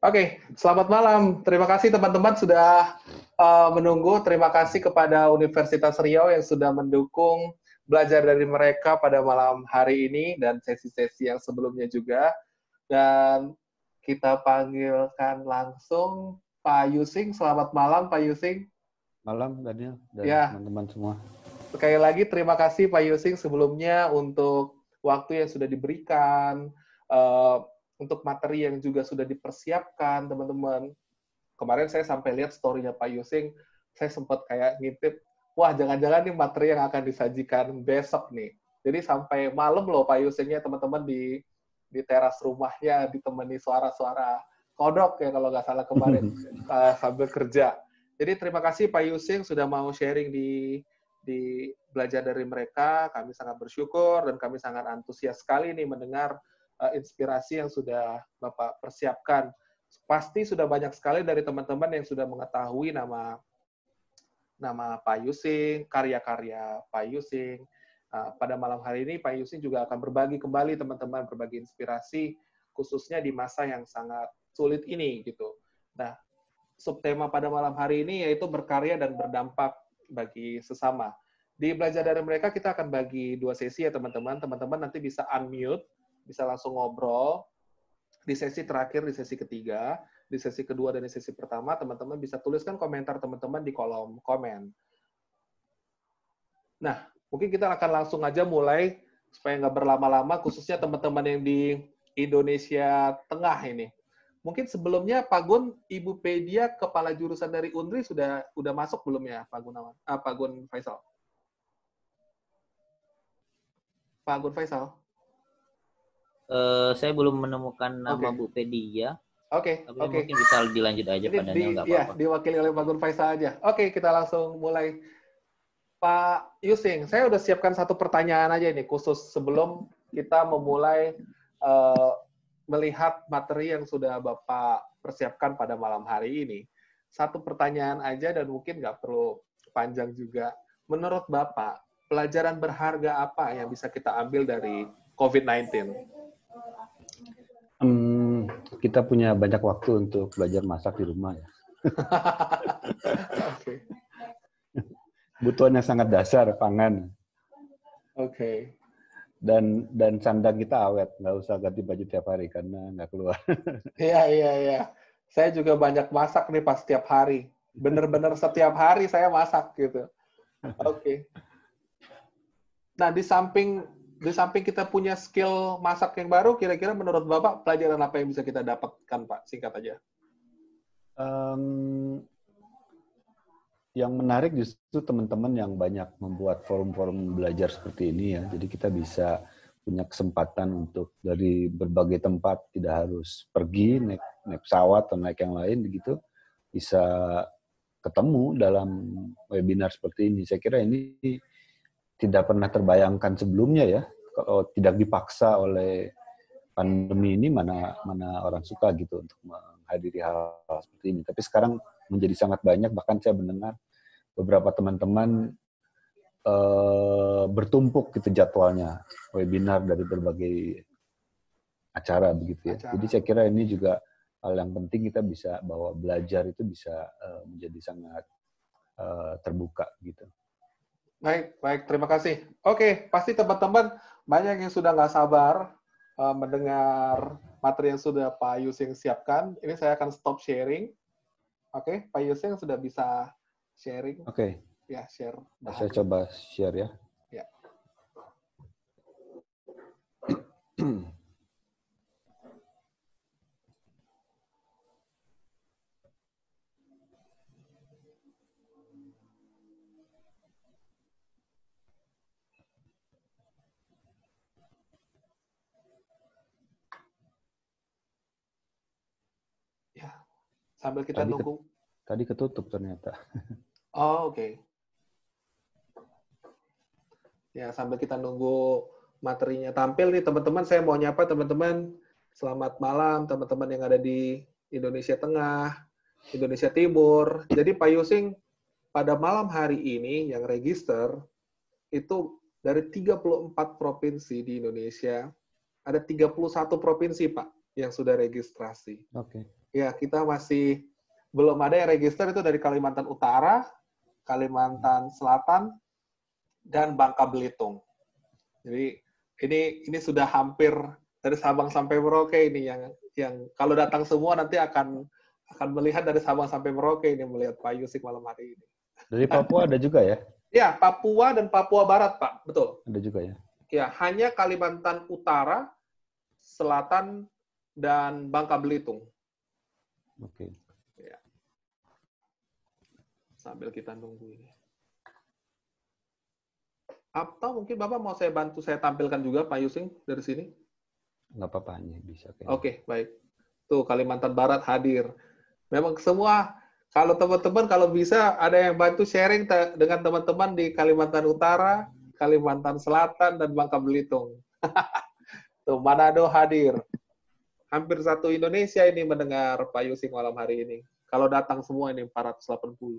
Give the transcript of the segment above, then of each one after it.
Oke, selamat malam. Terima kasih teman-teman sudah uh, menunggu. Terima kasih kepada Universitas Riau yang sudah mendukung belajar dari mereka pada malam hari ini dan sesi-sesi yang sebelumnya juga. Dan kita panggilkan langsung Pak Yusing. Selamat malam, Pak Yusing. Malam, Daniel, dan Ya. teman-teman semua. Sekali lagi terima kasih Pak Yusing sebelumnya untuk waktu yang sudah diberikan, eh, untuk materi yang juga sudah dipersiapkan, teman-teman. Kemarin saya sampai lihat story-nya Pak Yusing, saya sempat kayak ngintip, wah jangan-jangan nih materi yang akan disajikan besok nih. Jadi sampai malam loh Pak Yusingnya teman-teman di di teras rumahnya ditemani suara-suara kodok ya kalau nggak salah kemarin eh, sambil kerja. Jadi terima kasih Pak Yusing sudah mau sharing di di belajar dari mereka. Kami sangat bersyukur dan kami sangat antusias sekali nih mendengar uh, inspirasi yang sudah Bapak persiapkan. Pasti sudah banyak sekali dari teman-teman yang sudah mengetahui nama nama Pak Yusing, karya-karya Pak Yusing. Uh, pada malam hari ini Pak Yusing juga akan berbagi kembali teman-teman berbagi inspirasi khususnya di masa yang sangat sulit ini gitu. Nah, subtema pada malam hari ini yaitu berkarya dan berdampak bagi sesama. Di belajar dari mereka kita akan bagi dua sesi ya teman-teman. Teman-teman nanti bisa unmute, bisa langsung ngobrol. Di sesi terakhir, di sesi ketiga, di sesi kedua dan di sesi pertama, teman-teman bisa tuliskan komentar teman-teman di kolom komen. Nah, mungkin kita akan langsung aja mulai supaya nggak berlama-lama, khususnya teman-teman yang di Indonesia Tengah ini. Mungkin sebelumnya Pak Gun, Ibu Pedia, kepala jurusan dari Undri sudah sudah masuk belum ya Pak Gunawan? Ah, Pak Gun Faisal. Pak Gun Faisal. Eh, saya belum menemukan nama. Bu Pedia, Oke, tapi oke. mungkin bisa dilanjut aja Ini padanya di, nggak ya, apa-apa. diwakili oleh Pak Gun Faisal aja. Oke, kita langsung mulai. Pak Yusing, saya udah siapkan satu pertanyaan aja ini khusus sebelum kita memulai eh, melihat materi yang sudah Bapak persiapkan pada malam hari ini. Satu pertanyaan aja dan mungkin nggak perlu panjang juga. Menurut Bapak, pelajaran berharga apa yang bisa kita ambil dari COVID-19? Hmm, kita punya banyak waktu untuk belajar masak di rumah ya. Oke, Kebutuhan yang sangat dasar, pangan. oke. Dan dan sandang kita awet, nggak usah ganti baju tiap hari karena nggak keluar. Iya, iya, iya. Saya juga banyak masak nih pas setiap hari. Bener-bener setiap hari saya masak gitu. Oke. Nah, di samping di samping kita punya skill masak yang baru, kira-kira menurut Bapak pelajaran apa yang bisa kita dapatkan, Pak? Singkat aja. Em, yang menarik justru teman-teman yang banyak membuat forum-forum belajar seperti ini ya. Jadi kita bisa punya kesempatan untuk dari berbagai tempat tidak harus pergi naik naik pesawat atau naik yang lain begitu bisa ketemu dalam webinar seperti ini. Saya kira ini tidak pernah terbayangkan sebelumnya ya. Kalau tidak dipaksa oleh pandemi ini mana mana orang suka gitu untuk menghadiri hal, hal seperti ini. Tapi sekarang menjadi sangat banyak bahkan saya mendengar beberapa teman-teman eh, bertumpuk gitu jadwalnya webinar dari berbagai acara begitu ya. Acara. Jadi saya kira ini juga hal yang penting kita bisa bahwa belajar itu bisa eh, menjadi sangat eh, terbuka gitu. Baik, baik. Terima kasih. Oke, pasti teman-teman banyak yang sudah nggak sabar uh, mendengar materi yang sudah Pak Yusing siapkan. Ini saya akan stop sharing. Oke, Pak Yusing sudah bisa sharing. Oke, Ya, share. saya coba share. Ya. Ya. Sambil kita Tadi nunggu. Tadi ketutup ternyata. Oh, oke. Ya, sambil kita nunggu materinya tampil nih, teman-teman, saya mau nyapa teman-teman. Selamat malam, teman-teman yang ada di Indonesia Tengah, Indonesia Timur. Jadi Pak Yusing, pada malam hari ini yang register, itu dari 34 provinsi di Indonesia, ada 31 provinsi, Pak, yang sudah registrasi. Oke. Ya, kita masih belum ada yang register itu dari Kalimantan Utara, Kalimantan Selatan, dan Bangka Belitung. Jadi ini ini sudah hampir dari Sabang sampai Merauke ini yang yang kalau datang semua nanti akan akan melihat dari Sabang sampai Merauke ini melihat Pak Yusik malam hari ini. Dari Papua ada juga ya? Ya, Papua dan Papua Barat, Pak. Betul. Ada juga ya? Ya, hanya Kalimantan Utara, Selatan, dan Bangka Belitung. Oke. Ya. Sambil kita nunggu ini. Atau mungkin Bapak mau saya bantu saya tampilkan juga Pak Yusing dari sini? Nggak apa-apa, bisa. kayaknya. Oke, baik. Tuh, Kalimantan Barat hadir. Memang semua, kalau teman-teman kalau bisa ada yang bantu sharing te- dengan teman-teman di Kalimantan Utara, Kalimantan Selatan, dan Bangka Belitung. Tuh, Manado hadir. Hampir satu Indonesia ini mendengar Pak Yusing malam hari ini. Kalau datang semua ini 480.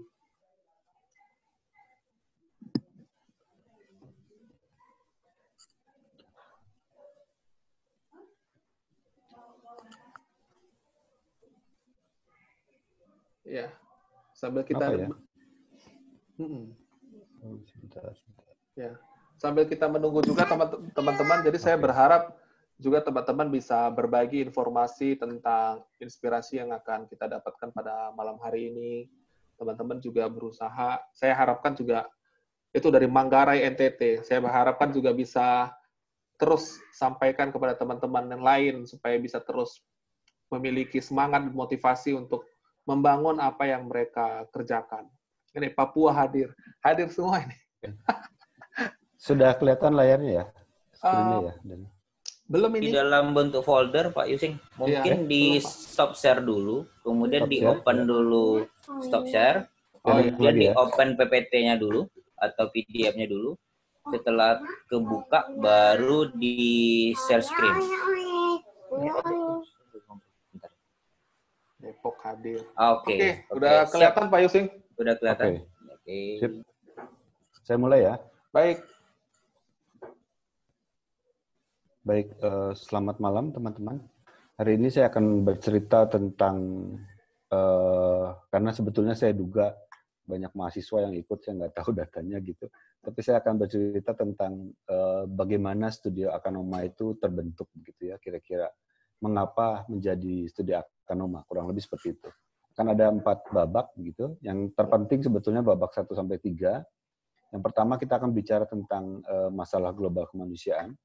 Ya, sambil kita Apa ya? Sebentar, sebentar. Ya, sambil kita menunggu juga teman- teman-teman. Jadi saya berharap juga teman-teman bisa berbagi informasi tentang inspirasi yang akan kita dapatkan pada malam hari ini. Teman-teman juga berusaha. Saya harapkan juga itu dari Manggarai NTT. Saya berharapkan juga bisa terus sampaikan kepada teman-teman yang lain supaya bisa terus memiliki semangat dan motivasi untuk membangun apa yang mereka kerjakan. Ini Papua hadir, hadir semua ini. Sudah kelihatan layarnya ya? Screen-nya Uh, ya? Dan, Belum Di ini. dalam bentuk folder Pak Yusing, mungkin Iya, di belum, stop share dulu, kemudian Stop di share, open ya. dulu stop share, Oh, iya. kemudian di Lagi ya? open PPT-nya dulu atau PDF-nya dulu. Setelah kebuka baru di share screen. Bentar. Depok hadir. Oke. Oke, oke, udah siap. kelihatan Pak Yusing? Udah kelihatan. Oke. Oke. Sip. Saya mulai ya. Baik. Baik, eh, selamat malam teman-teman. Hari ini saya akan bercerita tentang, eh, karena sebetulnya saya duga banyak mahasiswa yang ikut, saya nggak tahu datanya gitu. Tapi saya akan bercerita tentang eh, bagaimana studio Akanoma itu terbentuk begitu ya, kira-kira mengapa menjadi studio Akanoma, kurang lebih seperti itu. Kan ada empat babak begitu. Yang terpenting sebetulnya babak 1 sampai 3. Yang pertama kita akan bicara tentang eh, masalah global kemanusiaan.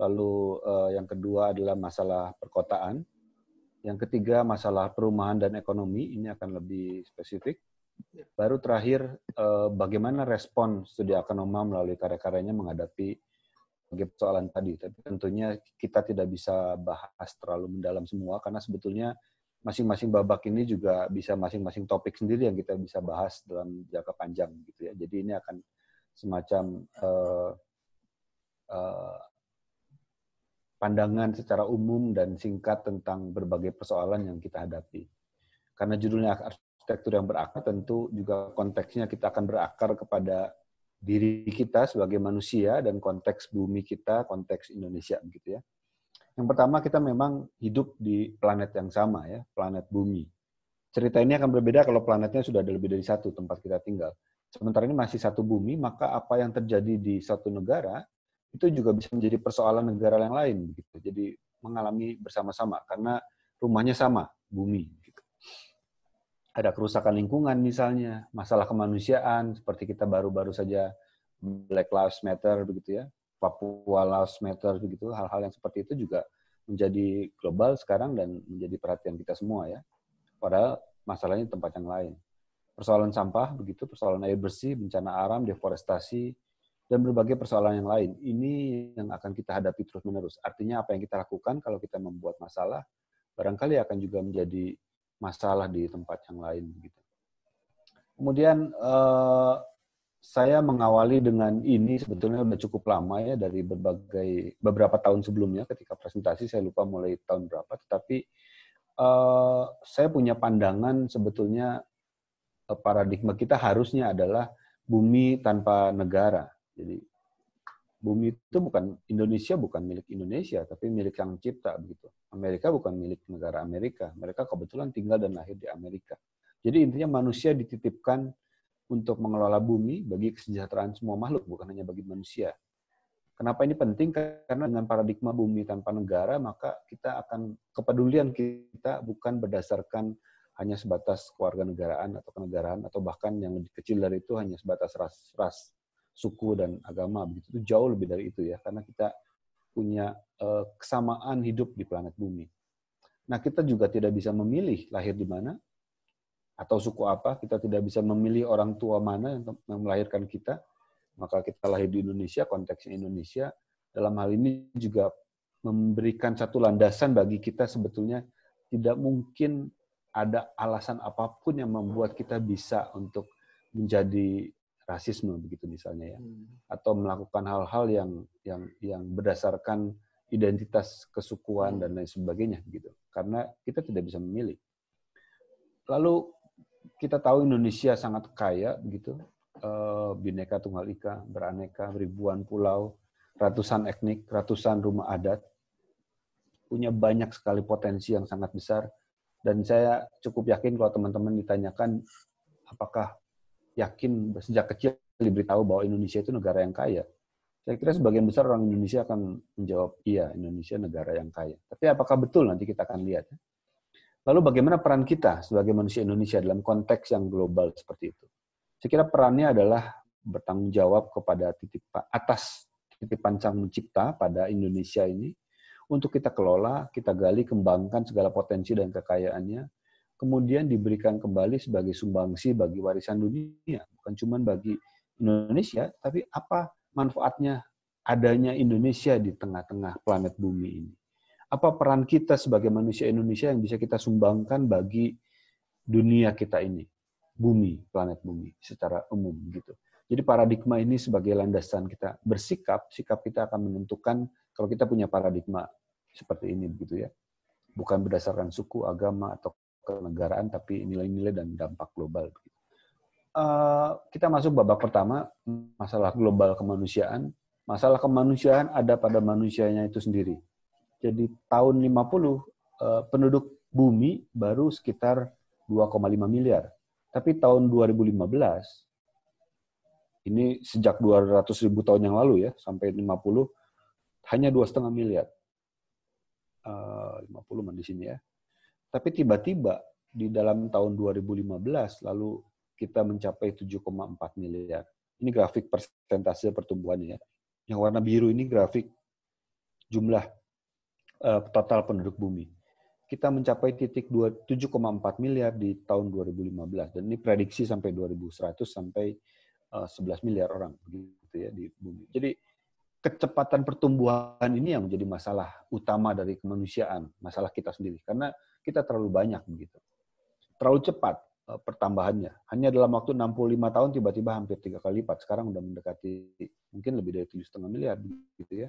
Lalu eh, yang kedua adalah masalah perkotaan. Yang ketiga masalah perumahan dan ekonomi. Ini akan lebih spesifik. Baru terakhir eh, bagaimana respon studi Akanoma melalui karya-karyanya menghadapi persoalan tadi. Tapi tentunya kita tidak bisa bahas terlalu mendalam semua karena sebetulnya masing-masing babak ini juga bisa masing-masing topik sendiri yang kita bisa bahas dalam jangka panjang gitu ya. Jadi ini akan semacam eh, eh, pandangan secara umum dan singkat tentang berbagai persoalan yang kita hadapi. Karena judulnya arsitektur yang berakar, tentu juga konteksnya kita akan berakar kepada diri kita sebagai manusia dan konteks bumi kita, konteks Indonesia begitu ya. Yang pertama kita memang hidup di planet yang sama ya, planet bumi. Cerita ini akan berbeda kalau planetnya sudah ada lebih dari satu tempat kita tinggal. Sementara ini masih satu bumi, maka apa yang terjadi di satu negara itu juga bisa menjadi persoalan negara yang lain gitu. Jadi mengalami bersama-sama karena rumahnya sama, bumi gitu. Ada kerusakan lingkungan misalnya, masalah kemanusiaan seperti kita baru-baru saja Black Lives Matter begitu ya, Papua Lives Matter begitu, hal-hal yang seperti itu juga menjadi global sekarang dan menjadi perhatian kita semua ya. Padahal masalahnya tempat yang lain. Persoalan sampah begitu, persoalan air bersih, bencana alam, deforestasi, dan berbagai persoalan yang lain. Ini yang akan kita hadapi terus-menerus. Artinya apa yang kita lakukan kalau kita membuat masalah, barangkali akan juga menjadi masalah di tempat yang lain. Begitu. Kemudian eh, saya mengawali dengan ini sebetulnya sudah cukup lama ya dari berbagai beberapa tahun sebelumnya ketika presentasi saya lupa mulai tahun berapa, tetapi eh, saya punya pandangan sebetulnya eh, paradigma kita harusnya adalah bumi tanpa negara. Jadi Bumi itu bukan Indonesia bukan milik Indonesia, tapi milik yang cipta begitu. Amerika bukan milik negara Amerika. Mereka kebetulan tinggal dan lahir di Amerika. Jadi intinya manusia dititipkan untuk mengelola bumi bagi kesejahteraan semua makhluk, bukan hanya bagi manusia. Kenapa ini penting? Karena dengan paradigma bumi tanpa negara, maka kita akan kepedulian kita bukan berdasarkan hanya sebatas keluarga negaraan atau kenegaraan, atau bahkan yang lebih kecil dari itu hanya sebatas ras-ras suku dan agama begitu itu jauh lebih dari itu ya karena kita punya uh, kesamaan hidup di planet bumi. Nah kita juga tidak bisa memilih lahir di mana atau suku apa kita tidak bisa memilih orang tua mana yang melahirkan kita maka kita lahir di Indonesia konteksnya Indonesia dalam hal ini juga memberikan satu landasan bagi kita sebetulnya tidak mungkin ada alasan apa pun yang membuat kita bisa untuk menjadi rasisme begitu misalnya ya. Hmm. atau melakukan hal-hal yang yang yang berdasarkan identitas kesukuan dan lain sebagainya begitu karena kita tidak bisa memilih. Lalu kita tahu Indonesia sangat kaya begitu. Uh, bineka tunggal ika beraneka ribuan pulau ratusan etnik ratusan rumah adat. Punya banyak sekali potensi yang sangat besar. Dan saya cukup yakin kalau teman-teman ditanyakan apakah yakin sejak kecil diberitahu bahwa Indonesia itu negara yang kaya. Saya kira sebagian besar orang Indonesia akan menjawab, iya, Indonesia negara yang kaya. Tapi apakah betul nanti kita akan lihat. Ya. Lalu bagaimana peran kita sebagai manusia Indonesia dalam konteks yang global seperti itu? Saya kira perannya adalah bertanggung jawab kepada titik atas titik pancang mencipta pada Indonesia ini untuk kita kelola, kita gali, kembangkan segala potensi dan kekayaannya, kemudian diberikan kembali sebagai sumbangsi bagi warisan dunia, bukan cuma bagi Indonesia, tapi apa manfaatnya adanya Indonesia di tengah-tengah planet bumi ini? Apa peran kita sebagai manusia Indonesia yang bisa kita sumbangkan bagi dunia kita ini, bumi, planet bumi secara umum gitu. Jadi paradigma ini sebagai landasan kita bersikap, sikap kita akan menentukan kalau kita punya paradigma seperti ini begitu ya. Bukan berdasarkan suku, agama atau kenegaraan tapi nilai-nilai dan dampak global. Uh, kita masuk babak pertama masalah global kemanusiaan. Masalah kemanusiaan ada pada manusianya itu sendiri. Jadi tahun 50 uh, eh, penduduk bumi baru sekitar 2,5 miliar. Tapi tahun 2015 ini sejak 200 ribu tahun yang lalu ya sampai 50 hanya dua setengah miliar. Uh, 50 di sini ya. Tapi tiba-tiba di dalam tahun 2015 lalu kita mencapai 7,4 miliar. Ini grafik persentase pertumbuhannya. Yang warna biru ini grafik jumlah uh, total penduduk bumi. Kita mencapai titik 7,4 miliar di tahun 2015 dan ini prediksi sampai 2100 sampai uh, eh, 11 miliar orang begitu ya di bumi. Jadi kecepatan pertumbuhan ini yang menjadi masalah utama dari kemanusiaan, masalah kita sendiri. Karena kita terlalu banyak begitu. Terlalu cepat eh, pertambahannya. Hanya dalam waktu 65 tahun tiba-tiba hampir tiga kali lipat. Sekarang udah mendekati mungkin lebih dari tujuh setengah miliar gitu ya.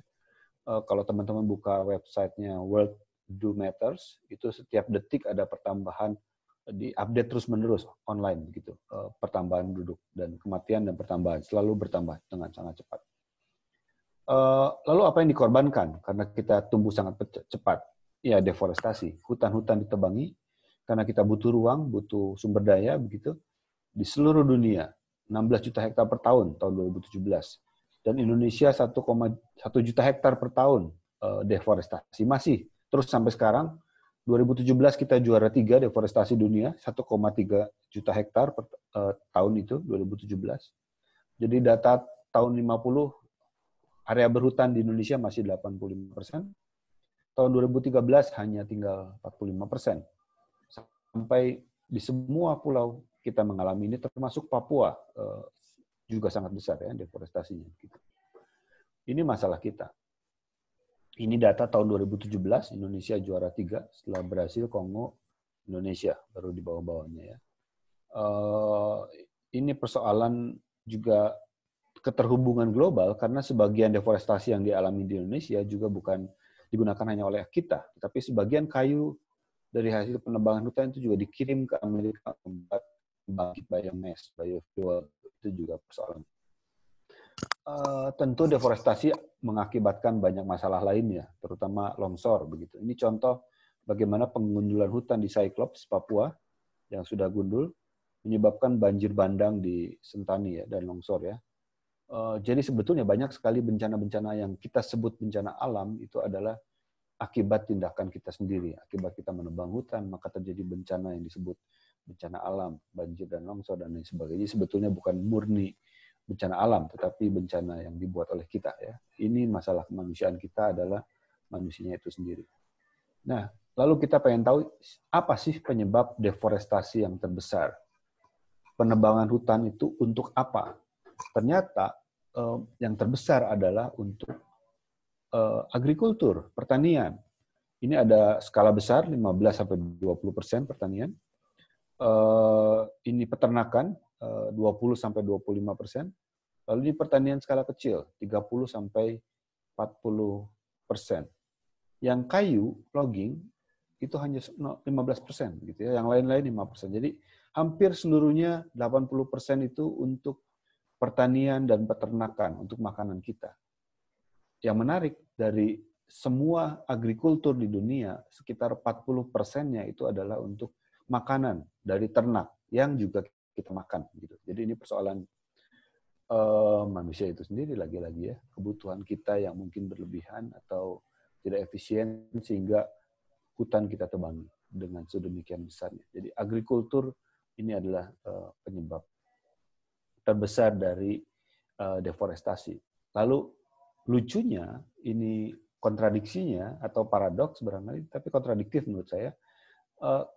Eh, kalau teman-teman buka websitenya World Do Matters, itu setiap detik ada pertambahan di update terus menerus online begitu eh, pertambahan penduduk dan kematian dan pertambahan selalu bertambah dengan sangat cepat. Eh, lalu apa yang dikorbankan karena kita tumbuh sangat cepat? Ya deforestasi. Hutan-hutan ditebangi karena kita butuh ruang, butuh sumber daya begitu. Di seluruh dunia 16 juta hektar per tahun tahun 2017 dan Indonesia 1,1 juta hektar per tahun uh, deforestasi masih terus sampai sekarang 2017 kita juara tiga deforestasi dunia 1,3 juta hektar per uh, tahun itu 2017 jadi data tahun 50 area berhutan di Indonesia masih 85 persen. Tahun 2013 hanya tinggal 45 persen. Sampai di semua pulau kita mengalami ini, termasuk Papua eh, juga sangat besar ya deforestasinya. Ini masalah kita. Ini data tahun 2017, Indonesia juara tiga setelah Brasil, Kongo, Indonesia baru di bawah-bawahnya ya. Uh, ini persoalan juga keterhubungan global karena sebagian deforestasi yang dialami di Indonesia juga bukan digunakan hanya oleh kita, tapi sebagian kayu dari hasil penebangan hutan itu juga dikirim ke Amerika untuk bangkit biomass, biofuel itu juga persoalan. Uh, tentu deforestasi mengakibatkan banyak masalah lainnya, terutama longsor begitu. Ini contoh bagaimana pengundulan hutan di Cyclops, Papua, yang sudah gundul, menyebabkan banjir bandang di Sentani ya dan longsor ya. Uh, jadi sebetulnya banyak sekali bencana-bencana yang kita sebut bencana alam itu adalah akibat tindakan kita sendiri, akibat kita menebang hutan, maka terjadi bencana yang disebut bencana alam, banjir dan longsor dan lain sebagainya. Sebetulnya bukan murni bencana alam, tetapi bencana yang dibuat oleh kita. Ya. Ini masalah kemanusiaan kita adalah manusianya itu sendiri. Nah, lalu kita pengen tahu apa sih penyebab deforestasi yang terbesar? Penebangan hutan itu untuk apa? Ternyata eh, yang terbesar adalah untuk eh, agrikultur, pertanian. Ini ada skala besar 15 sampai 20 persen pertanian. Eh, ini peternakan 20 eh, sampai 25 persen. Lalu di pertanian skala kecil 30 sampai 40 persen. Yang kayu logging itu hanya 15 persen gitu ya. Yang lain-lain 5 persen. Jadi hampir seluruhnya 80 persen itu untuk pertanian dan peternakan untuk makanan kita. Yang menarik dari semua agrikultur di dunia sekitar 40 persennya itu adalah untuk makanan dari ternak yang juga kita makan gitu. Jadi ini persoalan uh, manusia itu sendiri lagi-lagi ya kebutuhan kita yang mungkin berlebihan atau tidak efisien sehingga hutan kita tebangi dengan sedemikian besarnya. Jadi agrikultur ini adalah uh, penyebab terbesar dari uh, deforestasi. Lalu lucunya ini kontradiksinya atau paradoks barangkali, tapi kontradiktif menurut saya.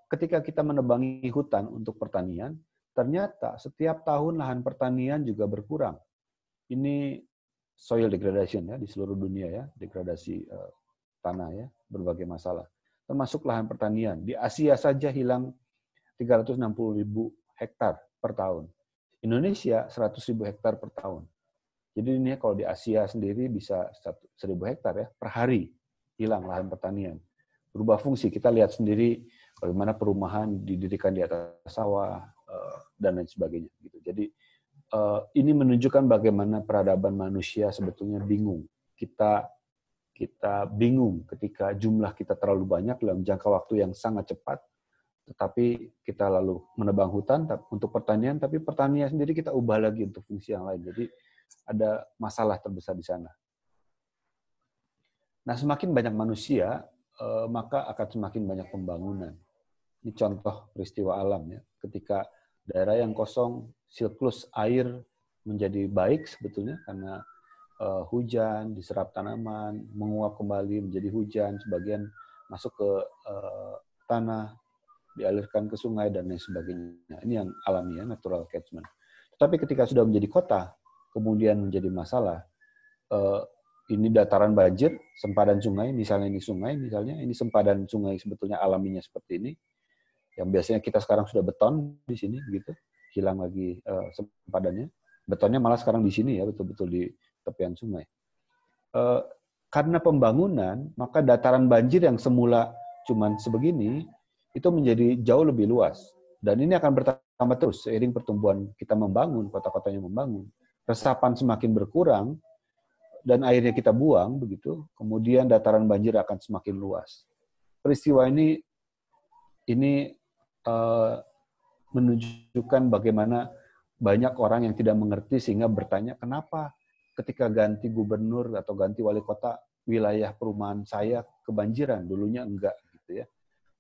ketika kita menebangi hutan untuk pertanian, ternyata setiap tahun lahan pertanian juga berkurang. Ini soil degradation ya di seluruh dunia ya, degradasi uh, tanah ya, berbagai masalah. Termasuk lahan pertanian. Di Asia saja hilang 360 ribu hektar per tahun. Indonesia 100 ribu hektar per tahun. Jadi ini kalau di Asia sendiri bisa 1000 hektar ya per hari hilang lahan pertanian. Berubah fungsi. Kita lihat sendiri bagaimana perumahan didirikan di atas sawah, Eh, dan lain sebagainya gitu. Jadi uh, ini menunjukkan bagaimana peradaban manusia sebetulnya bingung. Kita kita bingung ketika jumlah kita terlalu banyak dalam jangka waktu yang sangat cepat, tetapi kita lalu menebang hutan untuk pertanian, tapi pertanian sendiri kita ubah lagi untuk fungsi yang lain. Jadi ada masalah terbesar di sana. Nah, semakin banyak manusia, eh, maka akan semakin banyak pembangunan. Ini contoh peristiwa alam ya. Ketika daerah yang kosong siklus air menjadi baik sebetulnya karena uh, hujan diserap tanaman menguap kembali menjadi hujan sebagian masuk ke uh, tanah dialirkan ke sungai dan lain sebagainya. Ini yang alami ya natural catchment. Tetapi ketika sudah menjadi kota kemudian menjadi masalah uh, ini dataran banjir sempadan sungai misalnya ini sungai misalnya ini sempadan sungai sebetulnya alaminya seperti ini yang biasanya kita sekarang sudah beton di sini gitu hilang lagi uh, sempadannya. Betonnya malah sekarang di sini ya betul-betul di tepian sungai. Uh, karena pembangunan maka dataran banjir yang semula cuman sebegini itu menjadi jauh lebih luas. Dan ini akan bertambah terus seiring pertumbuhan kita membangun kota-kotanya membangun. Resapan semakin berkurang dan airnya kita buang begitu kemudian dataran banjir akan semakin luas. Peristiwa ini ini uh, menunjukkan bagaimana banyak orang yang tidak mengerti sehingga bertanya kenapa ketika ganti gubernur atau ganti wali kota wilayah perumahan saya kebanjiran? Dulunya enggak.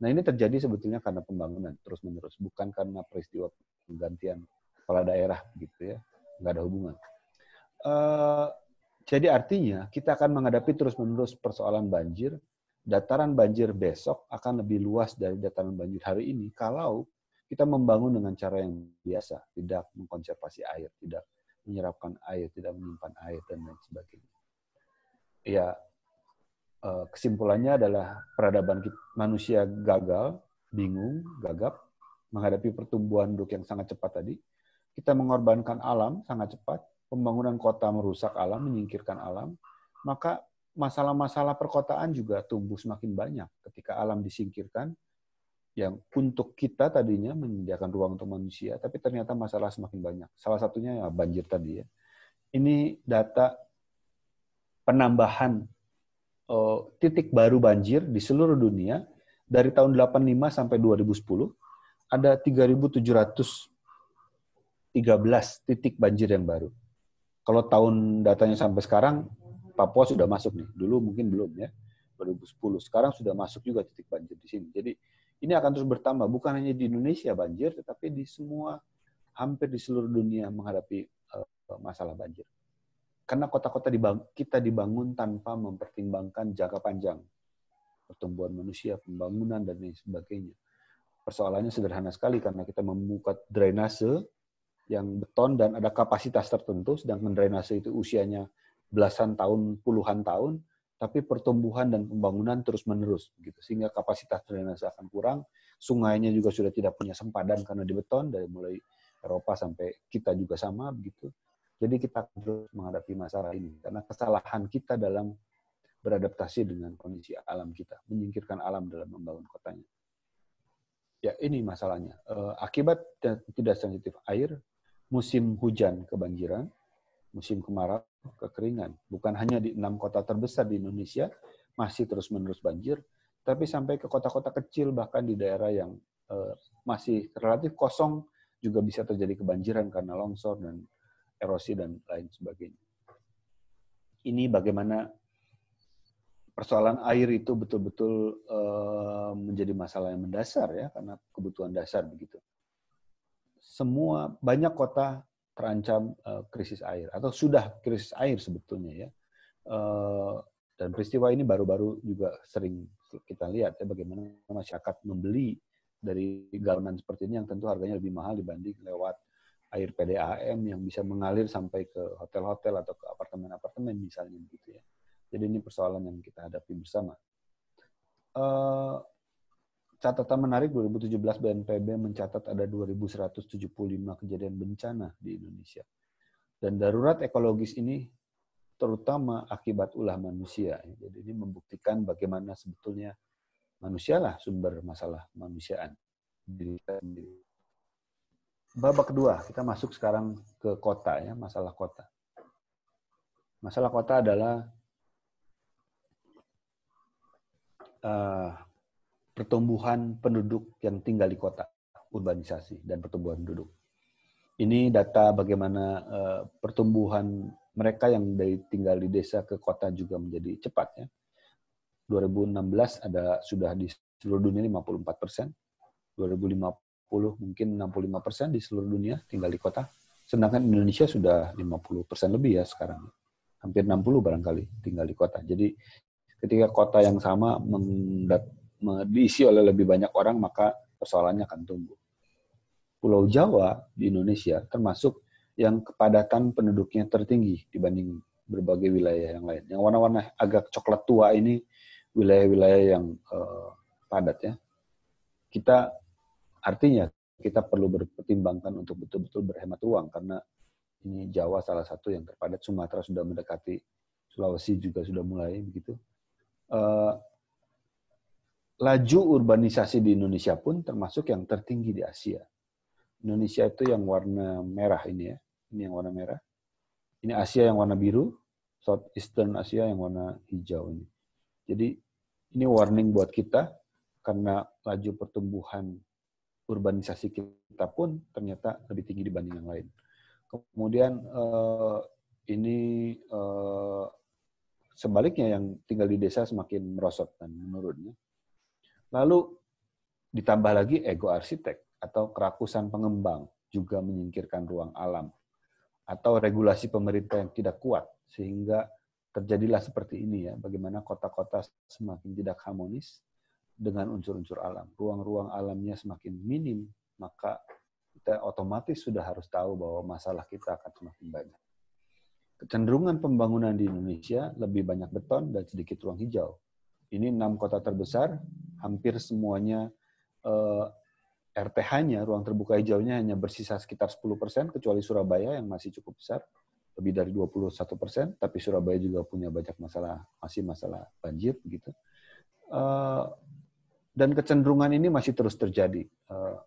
Nah ini terjadi sebetulnya karena pembangunan terus menerus bukan karena peristiwa penggantian kepala daerah gitu ya nggak ada hubungan. Uh, jadi artinya kita akan menghadapi terus menerus persoalan banjir dataran banjir besok akan lebih luas dari dataran banjir hari ini kalau kita membangun dengan cara yang biasa, tidak mengkonservasi air, tidak menyerapkan air, tidak menyimpan air, dan lain sebagainya. Ya, kesimpulannya adalah peradaban manusia gagal, bingung, gagap, menghadapi pertumbuhan penduduk yang sangat cepat tadi. Kita mengorbankan alam sangat cepat, pembangunan kota merusak alam, menyingkirkan alam, maka masalah-masalah perkotaan juga tumbuh semakin banyak ketika alam disingkirkan yang untuk kita tadinya menyediakan ruang untuk manusia, tapi ternyata masalah semakin banyak. Salah satunya ya banjir tadi ya. ini data penambahan uh, titik baru banjir di seluruh dunia dari tahun 85 sampai 2010 ada 3.713 titik banjir yang baru. Kalau tahun datanya sampai sekarang Papua sudah masuk nih. Dulu mungkin belum ya. 2010. Sekarang sudah masuk juga titik banjir di sini. Jadi ini akan terus bertambah bukan hanya di Indonesia banjir tetapi di semua hampir di seluruh dunia menghadapi uh, masalah banjir. Karena kota-kota dibang, kita dibangun tanpa mempertimbangkan jangka panjang pertumbuhan manusia, pembangunan dan lain sebagainya. Persoalannya sederhana sekali karena kita membuka drainase yang beton dan ada kapasitas tertentu, sedangkan drainase itu usianya belasan tahun, puluhan tahun, tapi pertumbuhan dan pembangunan terus menerus, gitu. Sehingga kapasitas drainase akan kurang, sungainya juga sudah tidak punya sempadan karena di beton dari mulai Eropa sampai kita juga sama, begitu. Jadi kita terus menghadapi masalah ini karena kesalahan kita dalam beradaptasi dengan kondisi alam kita, menyingkirkan alam dalam membangun kotanya. Ya, ini masalahnya. Eh, akibat tidak sensitif air, musim hujan kebanjiran, musim kemarau kekeringan. Bukan hanya di enam kota terbesar di Indonesia masih terus-menerus banjir, tapi sampai ke kota-kota kecil bahkan di daerah yang eh, masih relatif kosong juga bisa terjadi kebanjiran karena longsor dan erosi dan lain sebagainya. Ini bagaimana persoalan air itu betul-betul uh, menjadi masalah yang mendasar ya karena kebutuhan dasar begitu. Semua banyak kota terancam uh, krisis air atau sudah krisis air sebetulnya ya. Uh, dan peristiwa ini baru-baru juga sering kita lihat ya bagaimana masyarakat membeli dari galonan seperti ini yang tentu harganya lebih mahal dibanding lewat air PDAM yang bisa mengalir sampai ke hotel-hotel atau ke apartemen-apartemen misalnya begitu ya. Jadi ini persoalan yang kita hadapi bersama. Uh, catatan menarik 2017 BNPB mencatat ada 2.175 kejadian bencana di Indonesia. Dan darurat ekologis ini terutama akibat ulah manusia. Jadi ini membuktikan bagaimana sebetulnya manusialah sumber masalah manusiaan. Babak kedua, kita masuk sekarang ke kota ya, masalah kota. Masalah kota adalah uh, pertumbuhan penduduk yang tinggal di kota, urbanisasi dan pertumbuhan penduduk. Ini data bagaimana uh, pertumbuhan mereka yang dari tinggal di desa ke kota juga menjadi cepat ya. 2016 ada sudah di seluruh dunia 54 persen, 2050 mungkin 65 persen di seluruh dunia tinggal di kota, sedangkan Indonesia sudah 50 persen lebih ya sekarang, hampir 60 barangkali tinggal di kota. Jadi ketika kota yang sama diisi oleh lebih banyak orang, maka persoalannya akan tumbuh. Pulau Jawa di Indonesia termasuk yang kepadatan penduduknya tertinggi dibanding berbagai wilayah yang lain. Yang warna-warna agak coklat tua ini wilayah-wilayah yang uh, padat ya. Kita artinya kita perlu berpertimbangkan untuk betul-betul berhemat uang karena ini Jawa salah satu yang terpadat, Sumatera sudah mendekati, Sulawesi juga sudah mulai begitu uh, laju urbanisasi di Indonesia pun termasuk yang tertinggi di Asia. Indonesia itu yang warna merah ini ya, ini yang warna merah. Ini Asia yang warna biru, Southeastern Asia yang warna hijau ini. Jadi ini warning buat kita karena laju pertumbuhan urbanisasi kita pun ternyata lebih tinggi dibanding yang lain. Kemudian uh, ini uh, sebaliknya yang tinggal di desa semakin merosot dan menurunnya. Lalu ditambah lagi ego arsitek atau kerakusan pengembang juga menyingkirkan ruang alam atau regulasi pemerintah yang tidak kuat sehingga terjadilah seperti ini ya bagaimana kota-kota semakin tidak harmonis dengan unsur-unsur alam ruang-ruang alamnya semakin minim maka kita otomatis sudah harus tahu bahwa masalah kita akan semakin banyak kecenderungan pembangunan di Indonesia lebih banyak beton dan sedikit ruang hijau. Ini enam kota terbesar, hampir semuanya eh, RTH-nya, ruang terbuka hijaunya hanya bersisa sekitar 10 persen, kecuali Surabaya yang masih cukup besar, lebih dari 21 persen, tapi Surabaya juga punya banyak masalah, masih masalah banjir, begitu. Eh, dan kecenderungan ini masih terus terjadi. Eh,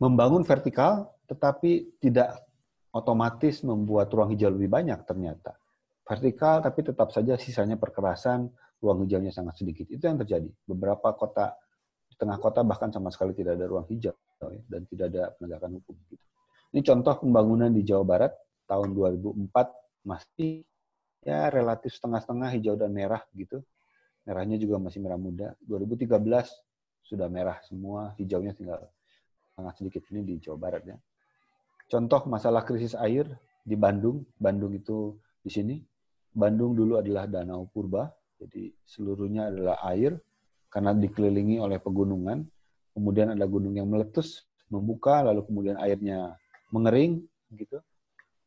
membangun vertikal, tetapi tidak otomatis membuat ruang hijau lebih banyak ternyata. Vertikal tapi tetap saja sisanya perkerasan, ruang hijaunya sangat sedikit. Itu yang terjadi. Beberapa kota di tengah kota bahkan sama sekali tidak ada ruang hijau ya, dan tidak ada penegakan hukum. Gitu. Ini contoh pembangunan di Jawa Barat tahun 2004 masih ya relatif setengah-setengah hijau dan merah gitu. Merahnya juga masih merah muda. 2013 sudah merah semua, hijaunya tinggal sangat sedikit ini di Jawa Barat ya. Contoh masalah krisis air di Bandung, Bandung itu di sini. Bandung dulu adalah danau purba, jadi seluruhnya adalah air karena dikelilingi oleh pegunungan. Kemudian ada gunung yang meletus, membuka, lalu kemudian airnya mengering, gitu.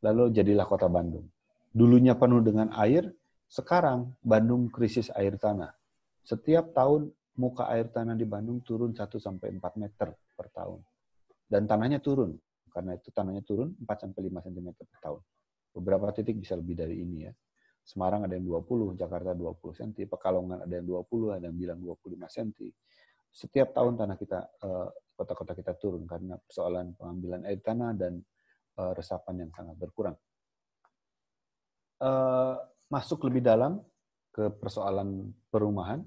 Lalu jadilah kota Bandung. Dulunya penuh dengan air, sekarang Bandung krisis air tanah. Setiap tahun muka air tanah di Bandung turun 1 sampai 4 meter per tahun. Dan tanahnya turun karena itu tanahnya turun 4 sampai 5 cm per tahun. Beberapa titik bisa lebih dari ini ya. Semarang ada yang 20, Jakarta 20 cm, Pekalongan ada yang 20, ada yang bilang 25 cm. Setiap tahun tanah kita eh, kota-kota kita turun karena persoalan pengambilan air tanah dan eh, resapan yang sangat berkurang. Masuk lebih dalam ke persoalan perumahan.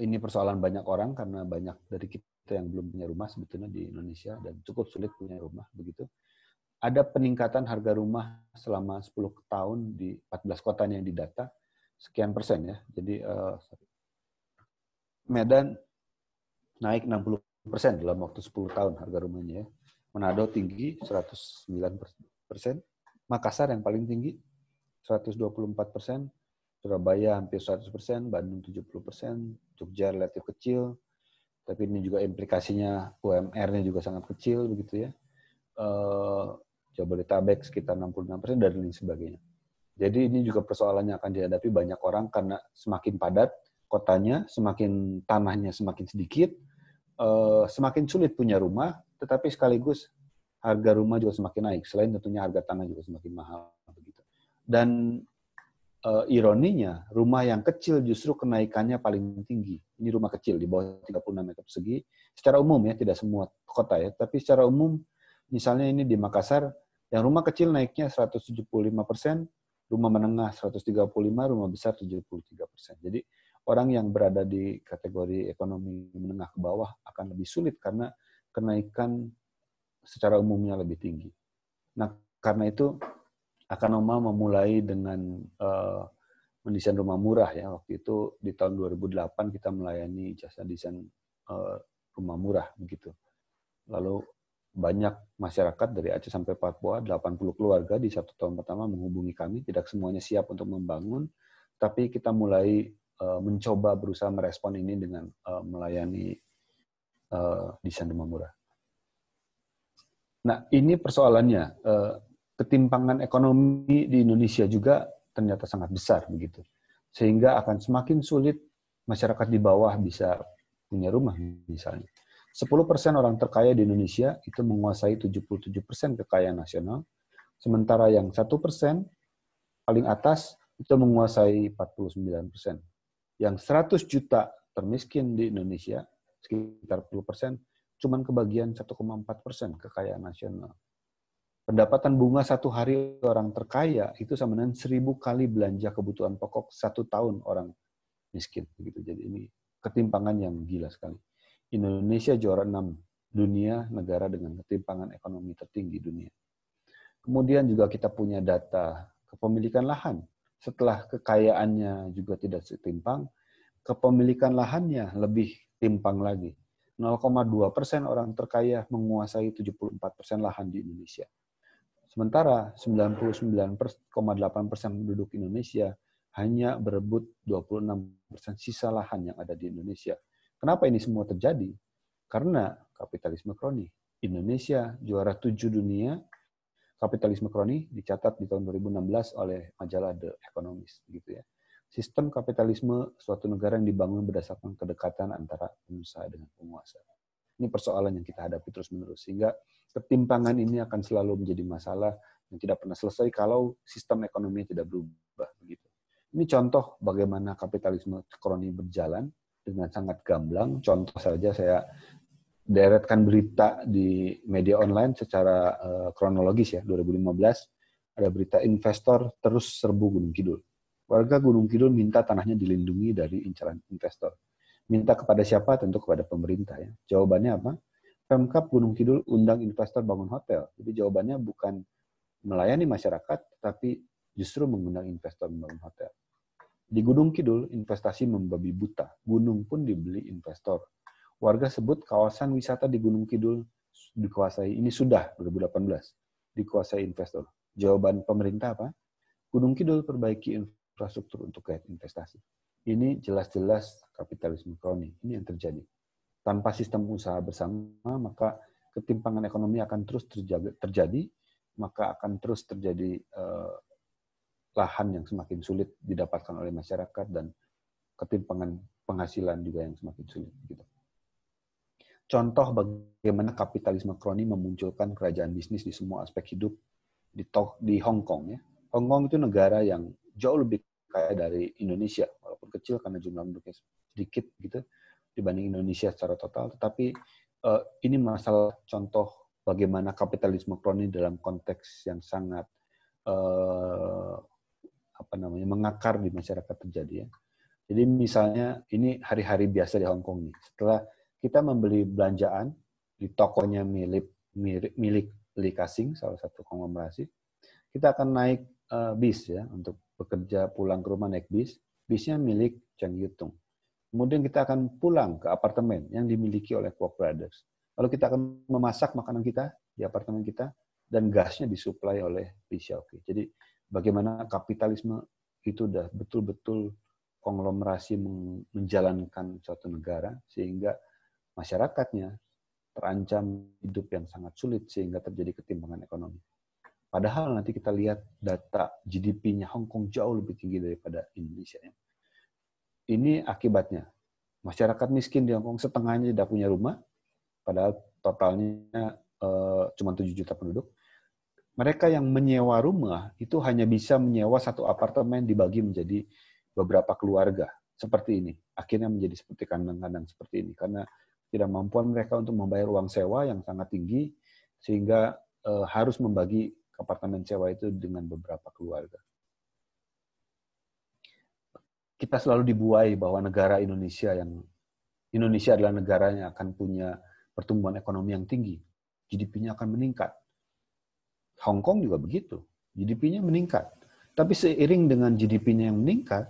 Ini persoalan banyak orang karena banyak dari kita kita yang belum punya rumah sebetulnya di Indonesia dan cukup sulit punya rumah begitu. Ada peningkatan harga rumah selama 10 tahun di 14 kota yang didata sekian persen ya. Jadi uh, Medan naik 60 persen dalam waktu 10 tahun harga rumahnya ya. Manado tinggi 109 persen. Makassar yang paling tinggi 124 persen. Surabaya hampir 100 persen. Bandung 70 persen. Jogja relatif kecil tapi ini juga implikasinya UMR-nya juga sangat kecil begitu ya. Uh, Jabodetabek sekitar 66 persen dan lain sebagainya. Jadi ini juga persoalannya akan dihadapi banyak orang karena semakin padat kotanya, semakin tanahnya semakin sedikit, uh, semakin sulit punya rumah, tetapi sekaligus harga rumah juga semakin naik. Selain tentunya harga tanah juga semakin mahal begitu. Dan uh, ironinya, rumah yang kecil justru kenaikannya paling tinggi. Ini rumah kecil di bawah 36 meter persegi. Secara umum ya, tidak semua kota ya, tapi secara umum misalnya ini di Makassar, yang rumah kecil naiknya 175 persen, rumah menengah 135, rumah besar 73 persen. Jadi orang yang berada di kategori ekonomi menengah ke bawah akan lebih sulit karena kenaikan secara umumnya lebih tinggi. Nah, karena itu Akanoma memulai dengan uh, mendesain rumah murah ya. Waktu itu di tahun 2008 kita melayani jasa desain uh, rumah murah begitu. Lalu banyak masyarakat dari Aceh sampai Papua, 80 keluarga di satu tahun pertama menghubungi kami. Tidak semuanya siap untuk membangun, tapi kita mulai uh, mencoba berusaha merespon ini dengan uh, melayani uh, desain rumah murah. Nah, ini persoalannya. Uh, ketimpangan ekonomi di Indonesia juga ternyata sangat besar begitu. Sehingga akan semakin sulit masyarakat di bawah bisa punya rumah misalnya. 10% orang terkaya di Indonesia itu menguasai 77% kekayaan nasional, sementara yang 1% paling atas itu menguasai 49%. Yang 100 juta termiskin di Indonesia, sekitar 10%, cuman kebagian 1,4% kekayaan nasional. Pendapatan bunga satu hari orang terkaya itu sama dengan seribu kali belanja kebutuhan pokok satu tahun orang miskin. Begitu. Jadi ini ketimpangan yang gila sekali. Indonesia juara enam dunia negara dengan ketimpangan ekonomi tertinggi dunia. Kemudian juga kita punya data kepemilikan lahan. Setelah kekayaannya juga tidak setimpang, kepemilikan lahannya lebih timpang lagi. 0,2 persen orang terkaya menguasai 74 persen lahan di Indonesia. Sementara 99,8 persen penduduk Indonesia hanya berebut 26 persen sisa lahan yang ada di Indonesia. Kenapa ini semua terjadi? Karena kapitalisme kroni. Indonesia juara tujuh dunia kapitalisme kroni dicatat di tahun 2016 oleh majalah The Economist gitu ya. Sistem kapitalisme suatu negara yang dibangun berdasarkan kedekatan antara pengusaha dengan penguasa. Ini persoalan yang kita hadapi terus-menerus sehingga ketimpangan ini akan selalu menjadi masalah yang tidak pernah selesai kalau sistem ekonomi tidak berubah begitu. Ini contoh bagaimana kapitalisme kroni berjalan dengan sangat gamblang. Contoh saja saya deretkan berita di media online secara uh, kronologis ya 2015 ada berita investor terus serbu Gunung Kidul. Warga Gunung Kidul minta tanahnya dilindungi dari incaran investor. Minta kepada siapa? Tentu kepada pemerintah ya. Jawabannya apa? Pemkap Gunung Kidul undang investor bangun hotel. Jadi jawabannya bukan melayani masyarakat, tapi justru mengundang investor membangun hotel. Di Gunung Kidul, investasi membabi buta. Gunung pun dibeli investor. Warga sebut kawasan wisata di Gunung Kidul dikuasai, ini sudah 2018, dikuasai investor. Jawaban pemerintah apa? Gunung Kidul perbaiki infrastruktur untuk kait investasi. Ini jelas-jelas kapitalisme kroni. Ini yang terjadi. Tanpa sistem usaha bersama, maka ketimpangan ekonomi akan terus terjadi, maka akan terus terjadi uh, lahan yang semakin sulit didapatkan oleh masyarakat dan ketimpangan penghasilan juga yang semakin sulit. Gitu. Contoh bagaimana kapitalisme kroni memunculkan kerajaan bisnis di semua aspek hidup di, di Hong Kong. Ya. Hong Kong itu negara yang jauh lebih kaya dari Indonesia, walaupun kecil karena jumlah penduduknya sedikit gitu dibanding Indonesia secara total. Tetapi uh, ini masalah contoh bagaimana kapitalisme kroni dalam konteks yang sangat uh, apa namanya mengakar di masyarakat terjadi ya. Jadi misalnya ini hari-hari biasa di Hong Kong nih. Setelah kita membeli belanjaan di tokonya milik milik, milik Li Kasing, salah satu konglomerasi, kita akan naik uh, bis ya untuk bekerja pulang ke rumah naik bis. Bisnya milik Cheng Yutung. Kemudian kita akan pulang ke apartemen yang dimiliki oleh Kwok Brothers. Lalu kita akan memasak makanan kita di apartemen kita dan gasnya disuplai oleh Xiaoqi. Jadi bagaimana kapitalisme itu sudah betul-betul konglomerasi menjalankan suatu negara sehingga masyarakatnya terancam hidup yang sangat sulit sehingga terjadi ketimpangan ekonomi. Padahal nanti kita lihat data GDP-nya Hong Kong jauh lebih tinggi daripada Indonesia. Ini akibatnya. Masyarakat miskin di Hong Kong setengahnya tidak punya rumah, padahal totalnya uh, cuma 7 juta penduduk mereka yang menyewa rumah itu hanya bisa menyewa satu apartemen dibagi menjadi beberapa keluarga seperti ini. Akhirnya menjadi seperti kandang-kandang seperti ini karena tidak mampuan mereka untuk membayar uang sewa yang sangat tinggi sehingga e, harus membagi apartemen sewa itu dengan beberapa keluarga. Kita selalu dibuai bahwa negara Indonesia yang Indonesia adalah negara yang akan punya pertumbuhan ekonomi yang tinggi, GDP-nya akan meningkat Hong Kong juga begitu. GDP-nya meningkat. Tapi seiring dengan GDP-nya yang meningkat,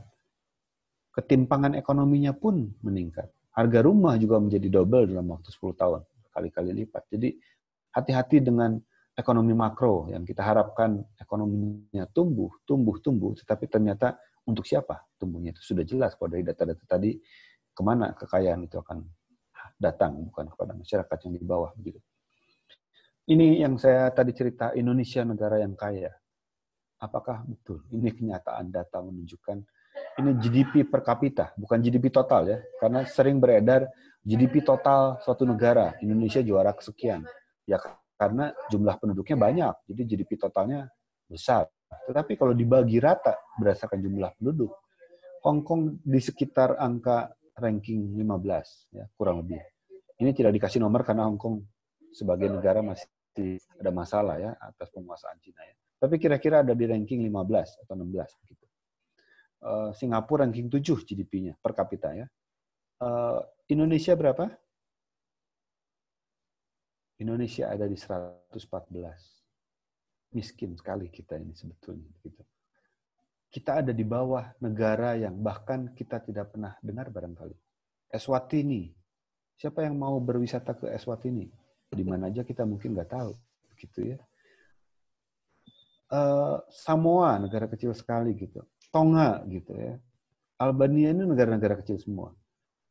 ketimpangan ekonominya pun meningkat. Harga rumah juga menjadi double dalam waktu 10 tahun, kali-kali lipat. Jadi hati-hati dengan ekonomi makro yang kita harapkan ekonominya tumbuh, tumbuh, tumbuh, tetapi ternyata untuk siapa tumbuhnya itu sudah jelas kalau dari data-data tadi ke mana kekayaan itu akan datang bukan kepada masyarakat yang di bawah begitu ini yang saya tadi cerita Indonesia negara yang kaya. Apakah betul? Ini kenyataan data menunjukkan ini GDP per kapita, bukan GDP total ya. Karena sering beredar GDP total suatu negara, Indonesia juara kesekian. Ya karena jumlah penduduknya banyak, jadi GDP totalnya besar. Tetapi kalau dibagi rata berdasarkan jumlah penduduk, Hong Kong di sekitar angka ranking 15 ya, kurang lebih. Ini tidak dikasih nomor karena Hong Kong sebagai negara masih ada masalah ya atas penguasaan Cina ya. Tapi kira-kira ada di ranking 15 atau 16 begitu. Uh, Singapura ranking 7 GDP-nya per kapita ya. Uh, Indonesia berapa? Indonesia ada di 114. Miskin sekali kita ini sebetulnya gitu. Kita ada di bawah negara yang bahkan kita tidak pernah dengar barangkali. Eswatini. Siapa yang mau berwisata ke Eswatini? di mana aja kita mungkin nggak tahu gitu ya uh, Samoa negara kecil sekali gitu Tonga gitu ya Albania ini negara-negara kecil semua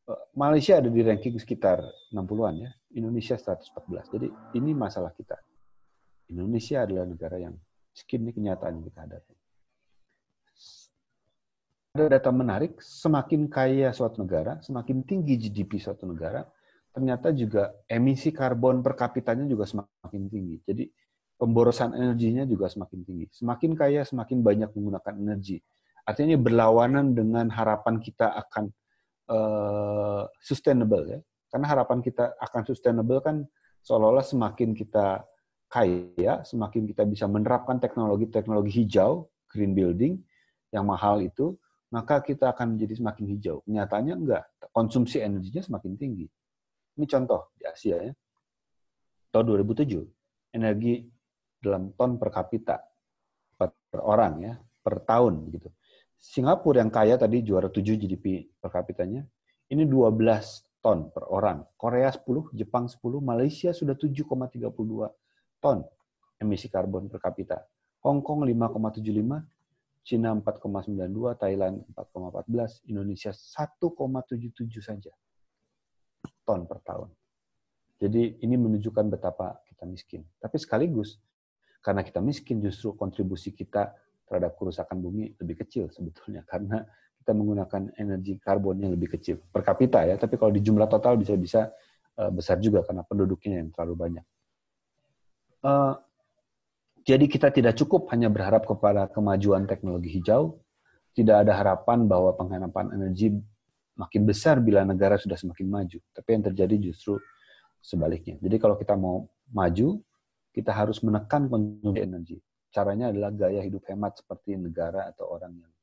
uh, Malaysia ada di ranking sekitar 60-an ya Indonesia 114 jadi ini masalah kita Indonesia adalah negara yang miskin ini kenyataan yang kita hadapi ada data menarik, semakin kaya suatu negara, semakin tinggi GDP suatu negara, ternyata juga emisi karbon per kapitanya juga semakin tinggi. Jadi pemborosan energinya juga semakin tinggi. Semakin kaya, semakin banyak menggunakan energi. Artinya berlawanan dengan harapan kita akan uh, sustainable ya, Karena harapan kita akan sustainable kan seolah-olah semakin kita kaya, semakin kita bisa menerapkan teknologi-teknologi hijau, green building, yang mahal itu, maka kita akan menjadi semakin hijau. Nyatanya enggak, konsumsi energinya semakin tinggi. Ini contoh di Asia ya. Tahun 2007, energi dalam ton per kapita per, orang ya, per tahun gitu. Singapura yang kaya tadi juara 7 GDP per kapitanya, ini 12 ton per orang. Korea 10, Jepang 10, Malaysia sudah 7,32 ton emisi karbon per kapita. Hong Kong 5,75, Cina 4,92, Thailand 4,14, Indonesia 1,77 saja ton per tahun. Jadi ini menunjukkan betapa kita miskin. Tapi sekaligus karena kita miskin justru kontribusi kita terhadap kerusakan bumi lebih kecil sebetulnya karena kita menggunakan energi karbon yang lebih kecil per kapita ya. Tapi kalau di jumlah total bisa bisa eh, besar juga karena penduduknya yang terlalu banyak. Eh, jadi kita tidak cukup hanya berharap kepada kemajuan teknologi hijau, tidak ada harapan bahwa penghematan energi makin besar bila negara sudah semakin maju. Tapi yang terjadi justru sebaliknya. Jadi kalau kita mau maju, kita harus menekan konsumsi energi. Caranya adalah gaya hidup hemat seperti negara atau orang yang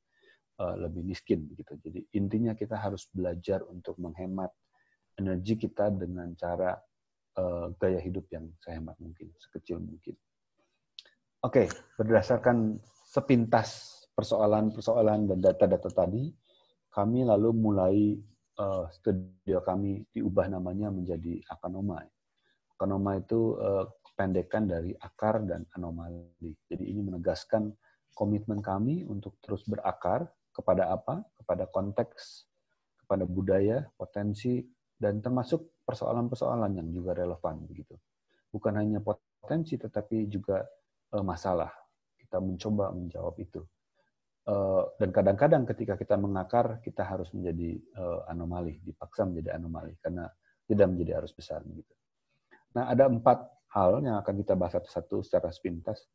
lebih miskin begitu. Jadi intinya kita harus belajar untuk menghemat energi kita dengan cara uh, gaya hidup yang sehemat mungkin, sekecil mungkin. Oke, okay, berdasarkan sepintas persoalan-persoalan dan data-data tadi, kami lalu mulai uh, studio kami diubah namanya menjadi Akanoma. Akanoma itu uh, pendekan dari akar dan anomali. Jadi ini menegaskan komitmen kami untuk terus berakar kepada apa? Kepada konteks, kepada budaya, potensi, dan termasuk persoalan-persoalan yang juga relevan begitu. Bukan hanya potensi, tetapi juga uh, masalah. Kita mencoba menjawab itu. Uh, dan kadang-kadang ketika kita mengakar, kita harus menjadi uh, anomali, dipaksa menjadi anomali karena tidak menjadi arus besar. Nah, ada empat hal yang akan kita bahas satu-satu secara sepintas.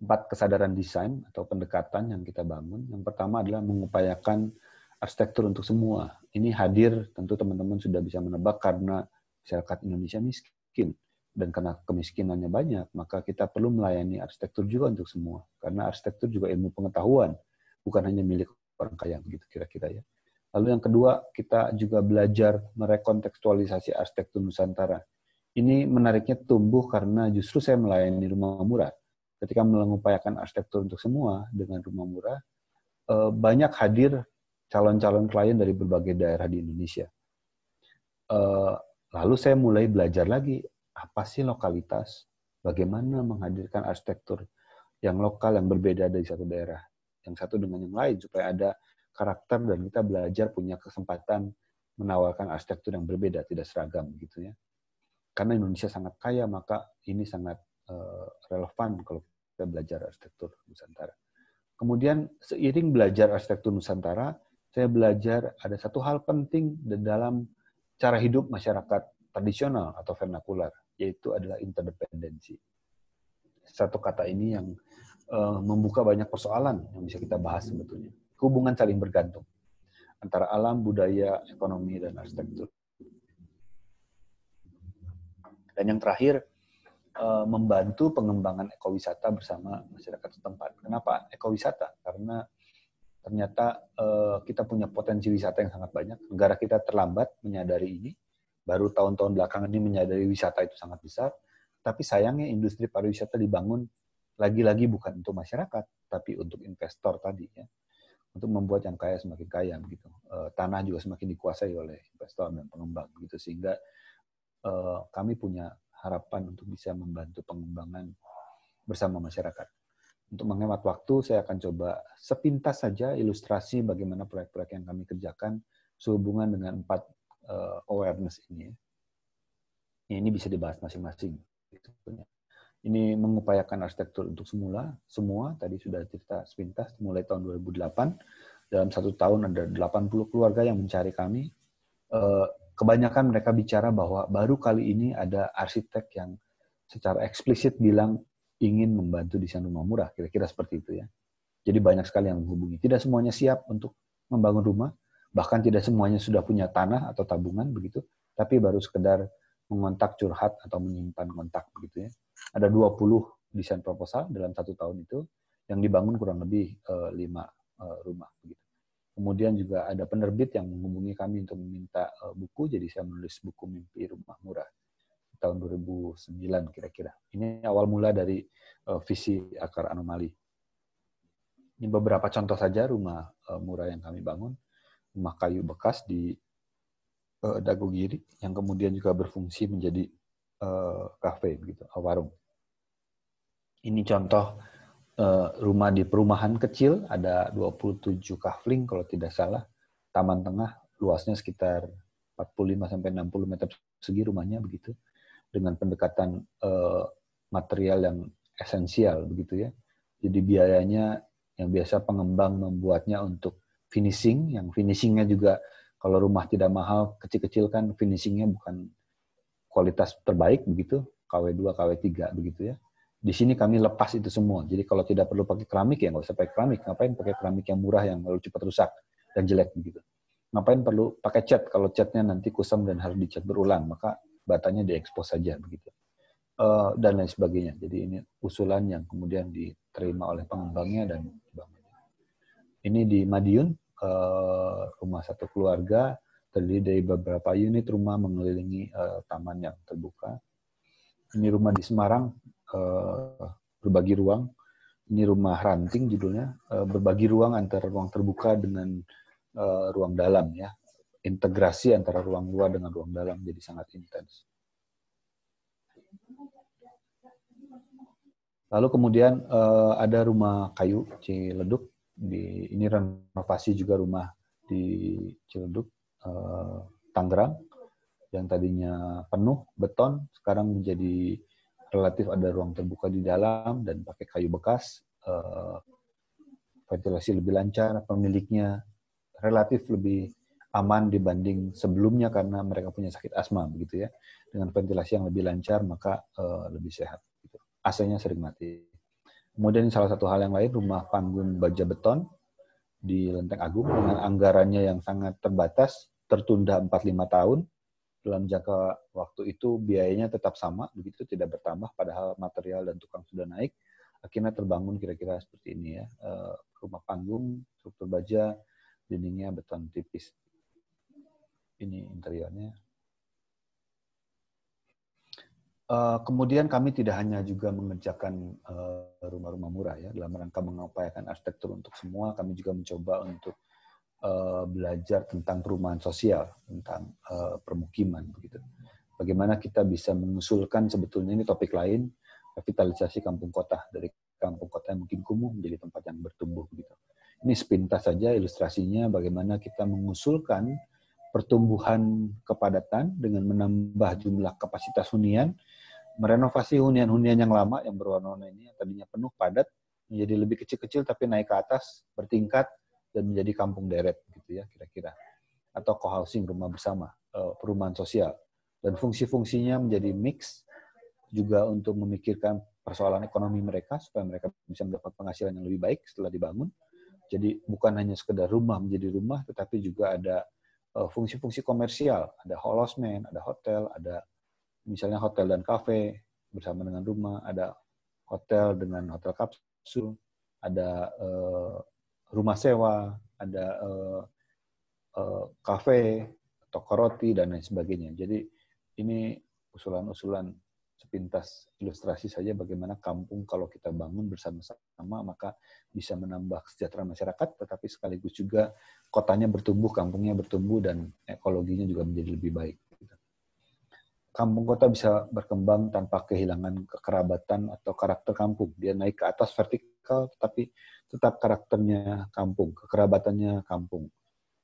Empat kesadaran desain atau pendekatan yang kita bangun. Yang pertama adalah mengupayakan arsitektur untuk semua. Ini hadir, tentu teman-teman sudah bisa menebak karena masyarakat Indonesia miskin dan karena kemiskinannya banyak, maka kita perlu melayani arsitektur juga untuk semua. Karena arsitektur juga ilmu pengetahuan, bukan hanya milik orang kaya, begitu kira-kira ya. Lalu yang kedua, kita juga belajar merekontekstualisasi arsitektur Nusantara. Ini menariknya tumbuh karena justru saya melayani rumah murah. Ketika mengupayakan arsitektur untuk semua dengan rumah murah, eh, banyak hadir calon-calon klien dari berbagai daerah di Indonesia. Eh, lalu saya mulai belajar lagi apa sih lokalitas, bagaimana menghadirkan arsitektur yang lokal yang berbeda dari satu daerah, yang satu dengan yang lain supaya ada karakter dan kita belajar punya kesempatan menawarkan arsitektur yang berbeda, tidak seragam gitu ya. Karena Indonesia sangat kaya, maka ini sangat uh, relevan kalau kita belajar arsitektur Nusantara. Kemudian seiring belajar arsitektur Nusantara, saya belajar ada satu hal penting dalam cara hidup masyarakat tradisional atau vernakular, yaitu adalah interdependensi. Satu kata ini yang uh, membuka banyak persoalan yang bisa kita bahas sebetulnya. Hubungan saling bergantung antara alam, budaya, ekonomi, dan arsitektur. Dan yang terakhir, uh, membantu pengembangan ekowisata bersama masyarakat setempat. Kenapa ekowisata? Karena ternyata uh, kita punya potensi wisata yang sangat banyak. Negara kita terlambat menyadari ini, baru tahun-tahun belakangan ini menyadari wisata itu sangat besar, tapi sayangnya industri pariwisata dibangun lagi-lagi bukan untuk masyarakat, tapi untuk investor tadi ya, untuk membuat yang kaya semakin kaya begitu. Eh, tanah juga semakin dikuasai oleh investor dan pengembang begitu sehingga eh, kami punya harapan untuk bisa membantu pengembangan bersama masyarakat. Untuk menghemat waktu, saya akan coba sepintas saja ilustrasi bagaimana proyek-proyek yang kami kerjakan sehubungan dengan empat uh, awareness ini. Ini bisa dibahas masing-masing. Ini mengupayakan arsitektur untuk semula, semua tadi sudah cerita sepintas mulai tahun 2008 dalam satu tahun ada 80 keluarga yang mencari kami. Eh, kebanyakan mereka bicara bahwa baru kali ini ada arsitek yang secara eksplisit bilang ingin membantu desain rumah murah, kira-kira seperti itu ya. Jadi banyak sekali yang menghubungi. Tidak semuanya siap untuk membangun rumah, Bahkan tidak semuanya sudah punya tanah atau tabungan begitu, tapi baru sekedar mengontak curhat atau menyimpan kontak begitu ya. Ada 20 desain proposal dalam satu tahun itu yang dibangun kurang lebih uh, lima uh, rumah begitu. Kemudian juga ada penerbit yang menghubungi kami untuk meminta uh, buku, jadi saya menulis buku Mimpi Rumah Murah tahun 2009 kira-kira. Ini awal mula dari uh, visi akar anomali. Ini beberapa contoh saja rumah uh, murah yang kami bangun. Rumah kayu bekas di uh, Dagogiri yang kemudian juga berfungsi menjadi kafe gitu, warung. Ini contoh rumah di perumahan kecil ada 27 kafling kalau tidak salah. Taman tengah luasnya sekitar 45 sampai 60 meter segi rumahnya begitu dengan pendekatan uh, material yang esensial begitu ya. Jadi biayanya yang biasa pengembang membuatnya untuk finishing, yang finishingnya juga kalau rumah tidak mahal, kecil-kecil kan finishingnya bukan kualitas terbaik begitu, KW2, KW3 begitu ya. Di sini kami lepas itu semua. Jadi kalau tidak perlu pakai keramik ya nggak usah pakai keramik. Ngapain pakai keramik yang murah yang lalu cepat rusak dan jelek begitu. Ngapain perlu pakai cat kalau catnya nanti kusam dan harus dicat berulang, maka batanya diekspos saja begitu. Uh, dan lain sebagainya. Jadi ini usulan yang kemudian diterima oleh pengembangnya dan Ini di Madiun, uh, rumah satu keluarga terdiri dari beberapa unit rumah mengelilingi uh, taman yang terbuka. Ini rumah di Semarang uh, berbagi ruang. Ini rumah ranting judulnya uh, berbagi ruang antara ruang terbuka dengan uh, ruang dalam ya. Integrasi antara ruang luar dengan ruang dalam jadi sangat intens. Lalu kemudian uh, ada rumah kayu Ciledug di ini renovasi juga rumah di Ciledug, uh, Tangerang yang tadinya penuh beton sekarang menjadi relatif ada ruang terbuka di dalam dan pakai kayu bekas uh, ventilasi lebih lancar pemiliknya relatif lebih aman dibanding sebelumnya karena mereka punya sakit asma begitu ya dengan ventilasi yang lebih lancar maka uh, lebih sehat gitu. AC-nya sering mati Kemudian salah satu hal yang lain, rumah panggung baja beton di Lenteng Agung dengan anggarannya yang sangat terbatas, tertunda 45 tahun. Dalam jangka waktu itu biayanya tetap sama, begitu tidak bertambah, padahal material dan tukang sudah naik. Akhirnya terbangun kira-kira seperti ini ya, eh, rumah panggung, struktur baja, dindingnya beton tipis. Ini interiornya. Eh, kemudian kami tidak hanya juga mengerjakan eh, rumah-rumah murah ya dalam rangka mengupayakan arsitektur untuk semua, kami juga mencoba untuk uh, belajar tentang perumahan sosial, tentang uh, permukiman begitu. Bagaimana kita bisa mengusulkan sebetulnya ini topik lain revitalisasi kampung kota dari kampung kota yang mungkin kumuh menjadi tempat yang bertumbuh begitu. Ini sepintas saja ilustrasinya bagaimana kita mengusulkan pertumbuhan kepadatan dengan menambah jumlah kapasitas hunian merenovasi hunian-hunian yang lama yang berwarna-warna ini yang tadinya penuh padat menjadi lebih kecil-kecil tapi naik ke atas bertingkat dan menjadi kampung deret gitu ya kira-kira. Atau co-housing rumah bersama eh, perumahan sosial. Dan fungsi-fungsinya menjadi mix juga untuk memikirkan persoalan ekonomi mereka supaya mereka bisa mendapat penghasilan yang lebih baik setelah dibangun. Jadi bukan hanya sekedar rumah menjadi rumah tetapi juga ada eh, fungsi-fungsi komersial. Ada holosmen ada hotel ada misalnya hotel dan kafe bersama dengan rumah, ada hotel dengan hotel kapsul, ada uh, rumah sewa, ada uh, uh, kafe, toko roti dan lain sebagainya. Jadi ini usulan-usulan sepintas ilustrasi saja bagaimana kampung kalau kita bangun bersama-sama maka bisa menambah kesejahteraan masyarakat tetapi sekaligus juga kotanya bertumbuh, kampungnya bertumbuh dan ekologinya juga menjadi lebih baik kampung kota bisa berkembang tanpa kehilangan kekerabatan atau karakter kampung. Dia naik ke atas vertikal, tetapi tetap karakternya kampung, kekerabatannya kampung.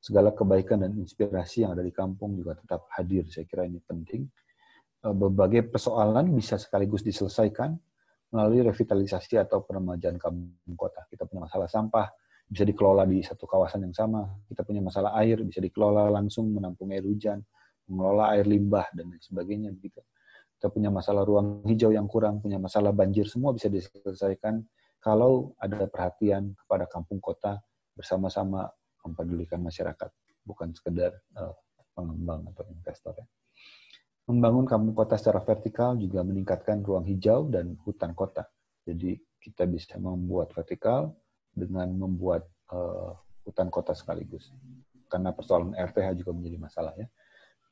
Segala kebaikan dan inspirasi yang ada di kampung juga tetap hadir. Saya kira ini penting. Eh, berbagai persoalan bisa sekaligus diselesaikan melalui revitalisasi atau peremajaan kampung kota. Kita punya masalah sampah, bisa dikelola di satu kawasan yang sama. Kita punya masalah air, bisa dikelola langsung menampung air hujan mengelola air limbah dan lain sebagainya begitu. Kita punya masalah ruang hijau yang kurang, punya masalah banjir, semua bisa diselesaikan kalau ada perhatian kepada kampung kota bersama-sama mempedulikan masyarakat. bukan sekedar uh, pengembang atau investor ya. Membangun kampung kota secara vertikal juga meningkatkan ruang hijau dan hutan kota. Jadi kita bisa membuat vertikal dengan membuat uh, hutan kota sekaligus. Karena persoalan RTH juga menjadi masalah ya.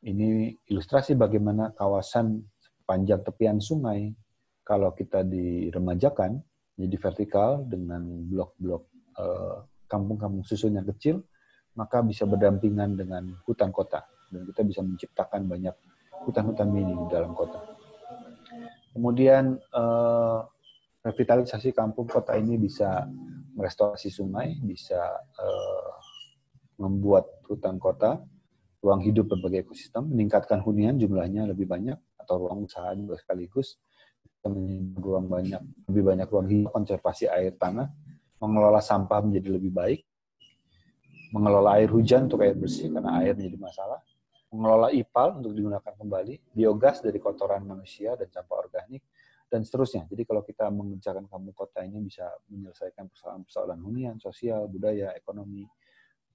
Ini ilustrasi bagaimana kawasan panjang tepian sungai kalau kita diremajakan jadi vertikal dengan blok-blok uh, kampung-kampung susun yang kecil, maka bisa berdampingan dengan hutan kota dan kita bisa menciptakan banyak hutan-hutan mini di dalam kota. Kemudian uh, revitalisasi kampung kota ini bisa merestorasi sungai, bisa uh, membuat hutan kota, ruang hidup berbagai ekosistem, meningkatkan hunian jumlahnya lebih banyak atau ruang usaha juga sekaligus, ruang banyak lebih banyak ruang hidup, konservasi air tanah, mengelola sampah menjadi lebih baik, mengelola air hujan untuk air bersih karena air menjadi masalah, mengelola IPAL untuk digunakan kembali, biogas dari kotoran manusia dan sampah organik, dan seterusnya. Jadi kalau kita mengerjakan kamu kota ini bisa menyelesaikan persoalan-persoalan hunian, sosial, budaya, ekonomi,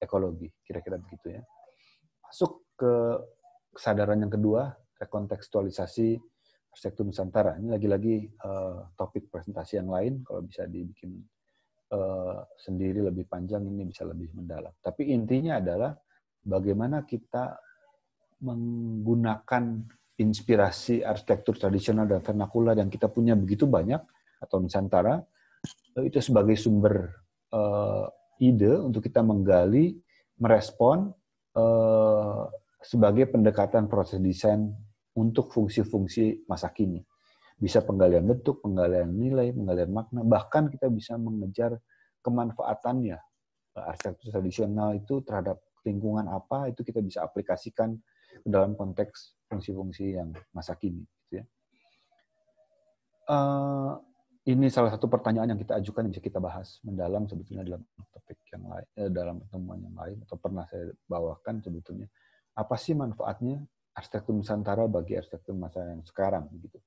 ekologi, kira-kira begitu ya. Masuk ke kesadaran yang kedua, rekontekstualisasi arsitektur Nusantara. Ini lagi-lagi uh, topik presentasi yang lain, kalau bisa dibikin uh, sendiri lebih panjang, ini bisa lebih mendalam. Tapi intinya adalah bagaimana kita menggunakan inspirasi arsitektur tradisional dan vernakular yang kita punya begitu banyak atau Nusantara eh, itu sebagai sumber uh, ide untuk kita menggali, merespon uh, sebagai pendekatan proses desain untuk fungsi-fungsi masa kini. Bisa penggalian bentuk, penggalian nilai, penggalian makna, bahkan kita bisa mengejar kemanfaatannya. Arsitektur tradisional itu terhadap lingkungan apa, itu kita bisa aplikasikan dalam konteks fungsi-fungsi yang masa kini. Gitu ya. Uh, ini salah satu pertanyaan yang kita ajukan yang bisa kita bahas mendalam sebetulnya dalam topik yang lain, eh, dalam pertemuan yang lain atau pernah saya bawakan sebetulnya apa sih manfaatnya arsitektur Nusantara bagi arsitektur masa yang sekarang gitu.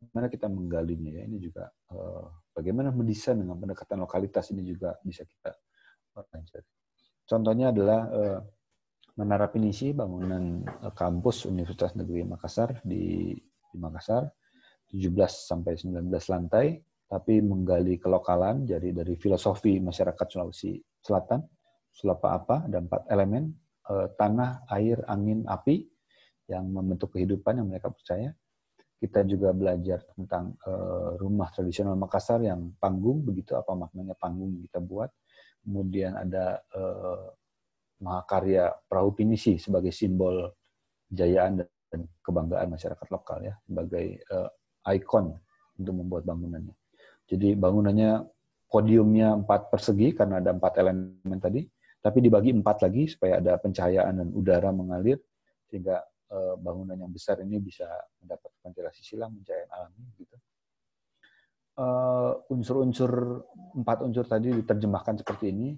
Bagaimana kita menggalinya ya ini juga uh, bagaimana mendesain dengan pendekatan lokalitas ini juga bisa kita pelajari. Contohnya adalah uh, Menara Pinisi, bangunan eh, kampus Universitas Negeri Makassar di, di Makassar, 17 sampai 19 lantai, tapi menggali kelokalan, jadi dari filosofi masyarakat Sulawesi Selatan, Sulapa apa, ada empat elemen, eh, tanah, air, angin, api, yang membentuk kehidupan yang mereka percaya. Kita juga belajar tentang eh, rumah tradisional Makassar yang panggung, begitu apa maknanya panggung kita buat. Kemudian ada eh, mahakarya perahu pinisi sebagai simbol kejayaan dan kebanggaan masyarakat lokal ya sebagai uh, ikon untuk membuat bangunannya. Jadi bangunannya podiumnya empat persegi karena ada empat elemen tadi, tapi dibagi empat lagi supaya ada pencahayaan dan udara mengalir sehingga uh, bangunan yang besar ini bisa mendapat ventilasi silang, pencahayaan alami gitu. Uh, unsur-unsur empat unsur tadi diterjemahkan seperti ini.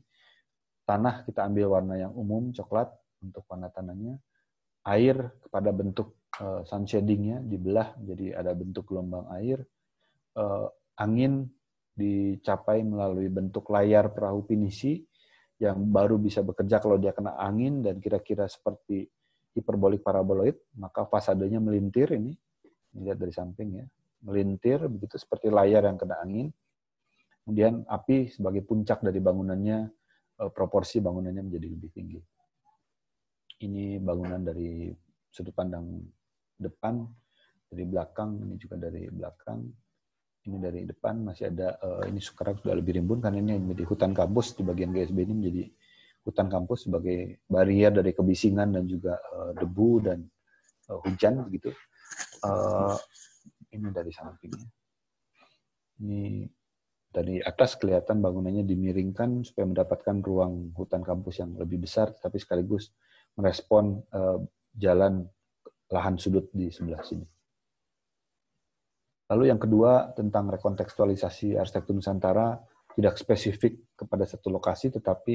Tanah kita ambil warna yang umum coklat untuk warna tanahnya. Air kepada bentuk uh, sun shadingnya dibelah jadi ada bentuk gelombang air angin dicapai melalui bentuk layar perahu pinisi yang baru bisa bekerja kalau dia kena angin dan kira-kira seperti hiperbolik paraboloid maka fasadenya melintir ini. Lihat dari samping ya. Melintir begitu seperti layar yang kena angin. Kemudian api sebagai puncak dari bangunannya Eh, proporsi bangunannya menjadi lebih tinggi. Ini bangunan dari sudut pandang depan, dari belakang, ini juga dari belakang, ini dari depan masih ada uh, ini sekarang sudah lebih rimbun karena ini menjadi hutan kampus di bagian GSB ini menjadi hutan kampus sebagai barrier dari kebisingan dan juga uh, debu dan uh, hujan begitu. Uh, ini dari sampingnya. Ini dari atas kelihatan bangunannya dimiringkan supaya mendapatkan ruang hutan kampus yang lebih besar, tapi sekaligus merespon uh, jalan lahan sudut di sebelah sini. Lalu yang kedua tentang rekontekstualisasi arsitektur Nusantara tidak spesifik kepada satu lokasi, tetapi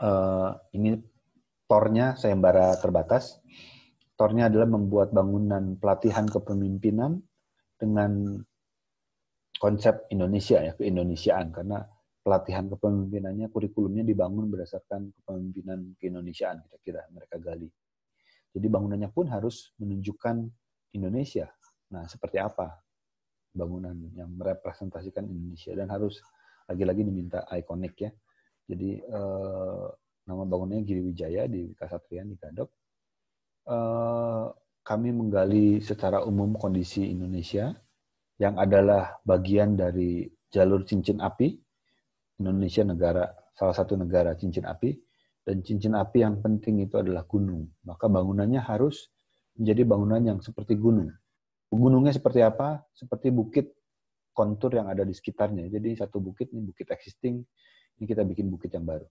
uh, ini tornya sayembara terbatas. Tornya adalah membuat bangunan pelatihan kepemimpinan dengan konsep Indonesia ya keindonesiaan karena pelatihan kepemimpinannya, kurikulumnya dibangun berdasarkan kepemimpinan keindonesiaan kira-kira mereka gali. Jadi bangunannya pun harus menunjukkan Indonesia. Nah, seperti apa bangunan yang merepresentasikan Indonesia dan harus lagi-lagi diminta ikonik ya. Jadi eh, nama bangunannya Giri Wijaya di Kasatrian di Gadok. Eh, kami menggali secara umum kondisi Indonesia yang adalah bagian dari jalur cincin api. Indonesia negara salah satu negara cincin api dan cincin api yang penting itu adalah gunung. Maka bangunannya harus menjadi bangunan yang seperti gunung. Gunungnya seperti apa? Seperti bukit kontur yang ada di sekitarnya. Jadi satu bukit ini bukit existing, ini kita bikin bukit yang baru.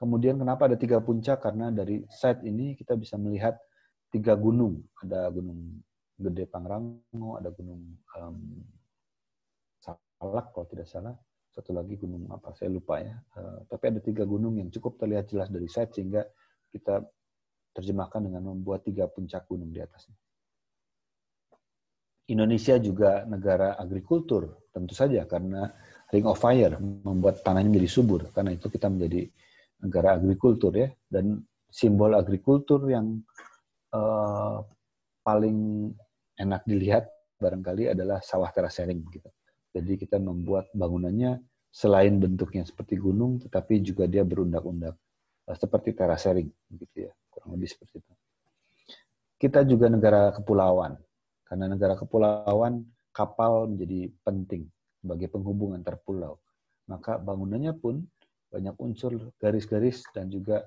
Kemudian kenapa ada tiga puncak? Karena dari site ini kita bisa melihat tiga gunung. Ada gunung Gede Pangrango, ada gunung um, Salak kalau tidak salah, satu lagi gunung apa saya lupa ya. Uh, tapi ada tiga gunung yang cukup terlihat jelas dari site sehingga kita terjemahkan dengan membuat tiga puncak gunung di atasnya. Indonesia juga negara agrikultur, tentu saja karena Ring of Fire membuat tanahnya menjadi subur. Karena itu kita menjadi negara agrikultur ya. Dan simbol agrikultur yang uh, paling enak dilihat barangkali adalah sawah terasering gitu. Jadi kita membuat bangunannya selain bentuknya seperti gunung, tetapi juga dia berundak-undak uh, seperti terasering gitu ya, kurang lebih seperti itu. Kita juga negara kepulauan, karena negara kepulauan kapal menjadi penting sebagai penghubung antar pulau. Maka bangunannya pun banyak unsur garis-garis dan juga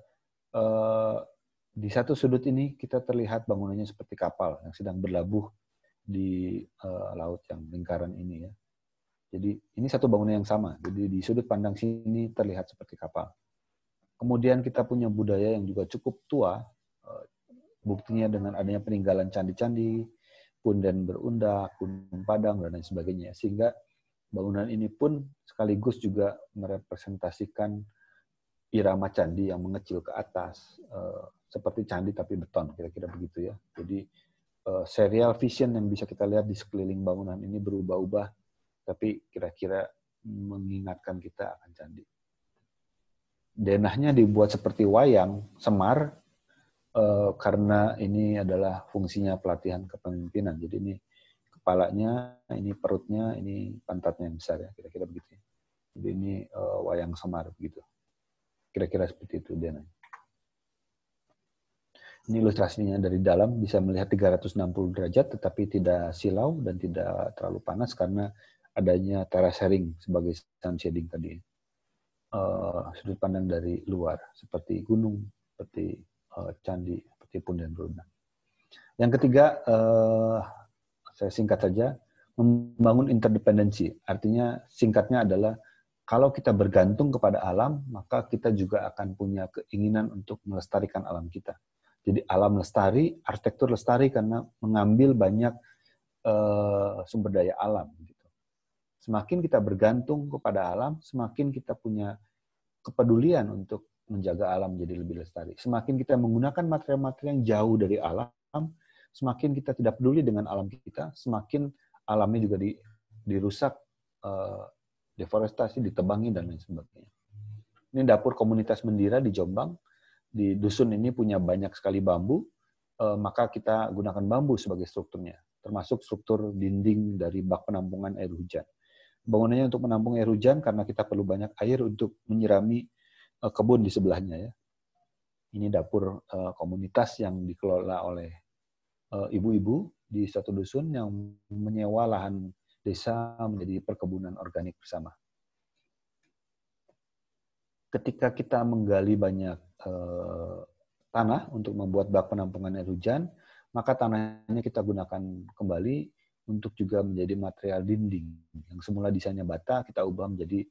uh, di satu sudut ini kita terlihat bangunannya seperti kapal yang sedang berlabuh di uh, laut yang lingkaran ini ya. Jadi ini satu bangunan yang sama. Jadi di sudut pandang sini terlihat seperti kapal. Kemudian kita punya budaya yang juga cukup tua. Uh, buktinya dengan adanya peninggalan candi-candi, punden berundak, gunung padang dan lain sebagainya. Sehingga bangunan ini pun sekaligus juga merepresentasikan irama candi yang mengecil ke atas, uh, seperti candi tapi beton, kira-kira begitu ya. Jadi uh, serial vision yang bisa kita lihat di sekeliling bangunan ini berubah-ubah, tapi kira-kira mengingatkan kita akan candi. Denahnya dibuat seperti wayang, semar, uh, karena ini adalah fungsinya pelatihan kepemimpinan. Jadi ini kepalanya, ini perutnya, ini pantatnya besar ya, kira-kira begitu. Ya. Jadi ini uh, wayang semar begitu. Kira-kira seperti itu denahnya. Ini ilustrasinya dari dalam bisa melihat 360 derajat tetapi tidak silau dan tidak terlalu panas karena adanya terasering sebagai sun shading tadi. Uh, sudut pandang dari luar seperti gunung, seperti uh, candi, seperti punden berundak. Yang ketiga, uh, saya singkat saja, membangun interdependensi. Artinya singkatnya adalah kalau kita bergantung kepada alam, maka kita juga akan punya keinginan untuk melestarikan alam kita jadi alam lestari, arsitektur lestari karena mengambil banyak uh, sumber daya alam. Gitu. Semakin kita bergantung kepada alam, semakin kita punya kepedulian untuk menjaga alam jadi lebih lestari. Semakin kita menggunakan material-material yang jauh dari alam, semakin kita tidak peduli dengan alam kita, semakin alamnya juga di, dirusak, uh, deforestasi, ditebangi, dan lain sebagainya. Ini dapur komunitas Mendira di Jombang di dusun ini punya banyak sekali bambu, eh, maka kita gunakan bambu sebagai strukturnya, termasuk struktur dinding dari bak penampungan air hujan. Bangunannya untuk menampung air hujan karena kita perlu banyak air untuk menyirami eh, kebun di sebelahnya ya. Ini dapur eh, komunitas yang dikelola oleh ibu-ibu di satu dusun yang menyewa lahan desa menjadi perkebunan organik bersama ketika kita menggali banyak eh, tanah untuk membuat bak penampungan air hujan, maka tanahnya kita gunakan kembali untuk juga menjadi material dinding. Yang semula desainnya bata, kita ubah menjadi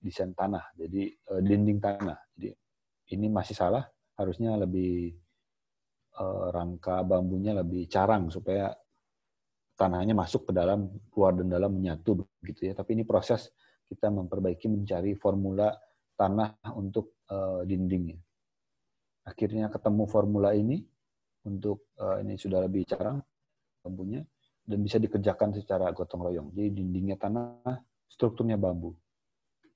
desain tanah, jadi eh, dinding tanah. Jadi ini masih salah, harusnya lebih eh, rangka bambunya lebih carang supaya tanahnya masuk ke dalam, keluar dan dalam menyatu begitu ya. Tapi ini proses kita memperbaiki mencari formula tanah untuk uh, dindingnya. Akhirnya ketemu formula ini untuk uh, ini sudah lebih carang bambunya dan bisa dikerjakan secara gotong royong. Jadi dindingnya tanah, strukturnya bambu.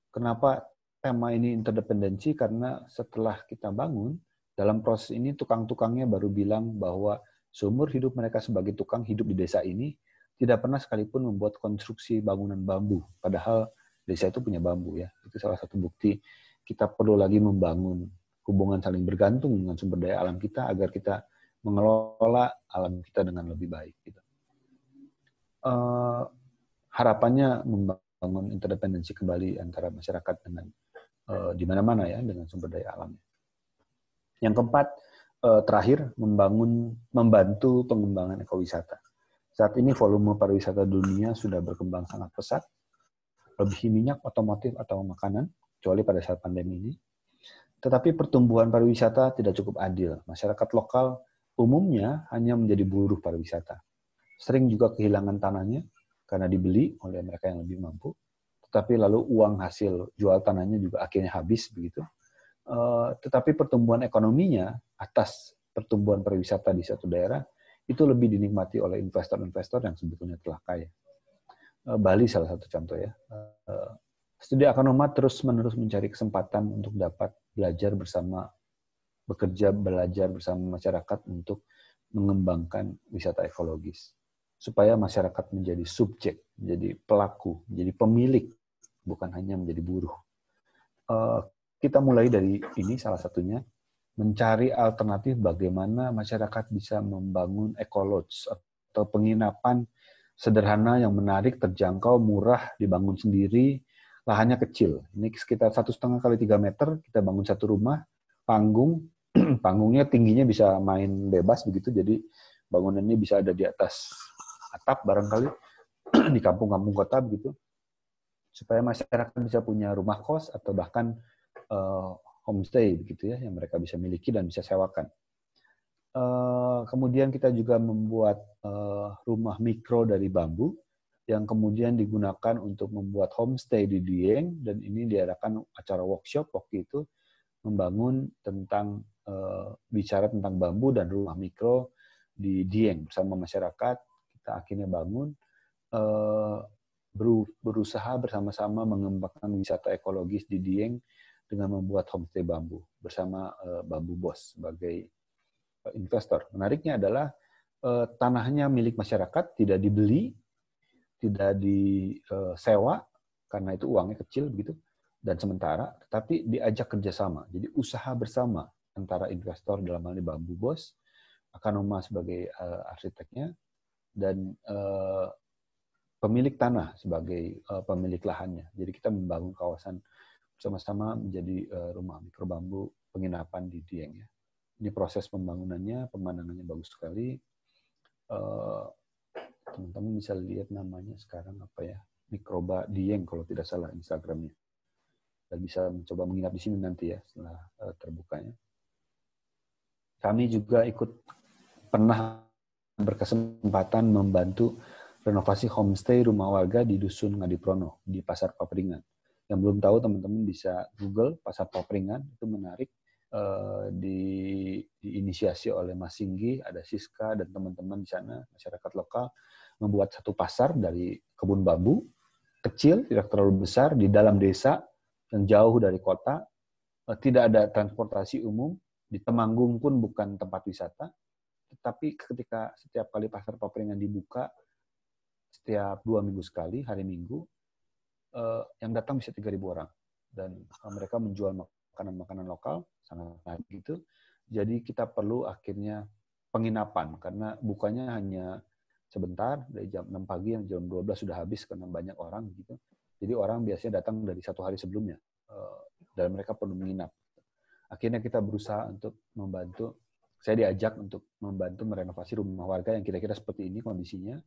Kenapa tema ini interdependensi karena setelah kita bangun, dalam proses ini tukang-tukangnya baru bilang bahwa seumur hidup mereka sebagai tukang hidup di desa ini tidak pernah sekalipun membuat konstruksi bangunan bambu. Padahal desa itu punya bambu ya. Itu salah satu bukti kita perlu lagi membangun hubungan saling bergantung dengan sumber daya alam kita agar kita mengelola alam kita dengan lebih baik. Gitu. Uh, harapannya membangun interdependensi kembali antara masyarakat dengan uh, di mana-mana ya dengan sumber daya alamnya. Yang keempat, uh, terakhir membangun membantu pengembangan ekowisata. Saat ini volume pariwisata dunia sudah berkembang sangat pesat, lebih minyak, otomotif atau makanan, kecuali pada saat pandemi ini. Tetapi pertumbuhan pariwisata tidak cukup adil. Masyarakat lokal umumnya hanya menjadi buruh pariwisata. Sering juga kehilangan tanahnya karena dibeli oleh mereka yang lebih mampu tetapi lalu uang hasil jual tanahnya juga akhirnya habis begitu. Uh, tetapi pertumbuhan ekonominya atas pertumbuhan pariwisata di satu daerah itu lebih dinikmati oleh investor-investor yang sebetulnya telah kaya. Uh, Bali salah satu contoh ya. Uh, studi Akanoma terus-menerus mencari kesempatan untuk dapat belajar bersama, bekerja belajar bersama masyarakat untuk mengembangkan wisata ekologis supaya masyarakat menjadi subjek, menjadi pelaku, menjadi pemilik bukan hanya menjadi buruh. Uh, kita mulai dari ini salah satunya mencari alternatif bagaimana masyarakat bisa membangun ekolodge atau penginapan sederhana yang menarik, terjangkau, murah, dibangun sendiri, lahannya kecil. Ini sekitar satu setengah kali tiga meter, kita bangun satu rumah, panggung, panggungnya tingginya bisa main bebas begitu, jadi bangunan ini bisa ada di atas atap barangkali di kampung-kampung kota begitu supaya masyarakat bisa punya rumah kos atau bahkan uh, homestay begitu ya yang mereka bisa miliki dan bisa sewakan. Uh, kemudian kita juga membuat uh, rumah mikro dari bambu yang kemudian digunakan untuk membuat homestay di Dieng dan ini diadakan acara workshop waktu itu membangun tentang uh, bicara tentang bambu dan rumah mikro di Dieng bersama masyarakat kita akhirnya bangun uh, berusaha bersama-sama mengembangkan wisata ekologis di Dieng dengan membuat homestay bambu bersama uh, Bambu Bos sebagai uh, investor. Menariknya adalah tanahnya milik masyarakat, tidak dibeli, tidak disewa karena itu uangnya kecil begitu dan sementara, tetapi diajak kerjasama. Jadi usaha bersama antara investor dalam hal ini Bambu Bos, Akanoma sebagai arsiteknya, dan uh, pemilik tanah sebagai uh, pemilik lahannya. Jadi kita membangun kawasan bersama-sama menjadi uh, rumah mikro bambu penginapan di Dieng ya. Ini proses pembangunannya, pemandangannya bagus sekali. teman teman-teman bisa lihat namanya sekarang apa ya, Mikroba Dieng kalau tidak salah Instagramnya. Dan bisa mencoba menginap di sini nanti ya setelah uh, terbukanya. Kami juga ikut pernah berkesempatan membantu renovasi homestay rumah warga di Dusun Ngadiprono di Pasar Papringan. Yang belum tahu teman-teman bisa Google Pasar Papringan. Itu menarik uh, di diinisiasi oleh Mas Singgi, ada Siska dan teman-teman di sana masyarakat lokal membuat satu pasar dari kebun bambu kecil tidak terlalu besar di dalam desa yang jauh dari kota, uh, tidak ada transportasi umum, di Temanggung pun bukan tempat wisata, tetapi ketika setiap kali pasar Papringan dibuka setiap dua minggu sekali hari Minggu uh, yang datang bisa 3.000 orang dan uh, mereka menjual makanan-makanan lokal sangat menarik gitu. Jadi kita perlu akhirnya penginapan karena bukanya hanya sebentar dari jam 6 pagi yang jam 12 sudah habis karena banyak orang gitu. Jadi orang biasanya datang dari satu hari sebelumnya uh, dan mereka perlu menginap. Akhirnya kita berusaha untuk membantu saya diajak untuk membantu merenovasi rumah warga yang kira-kira seperti ini kondisinya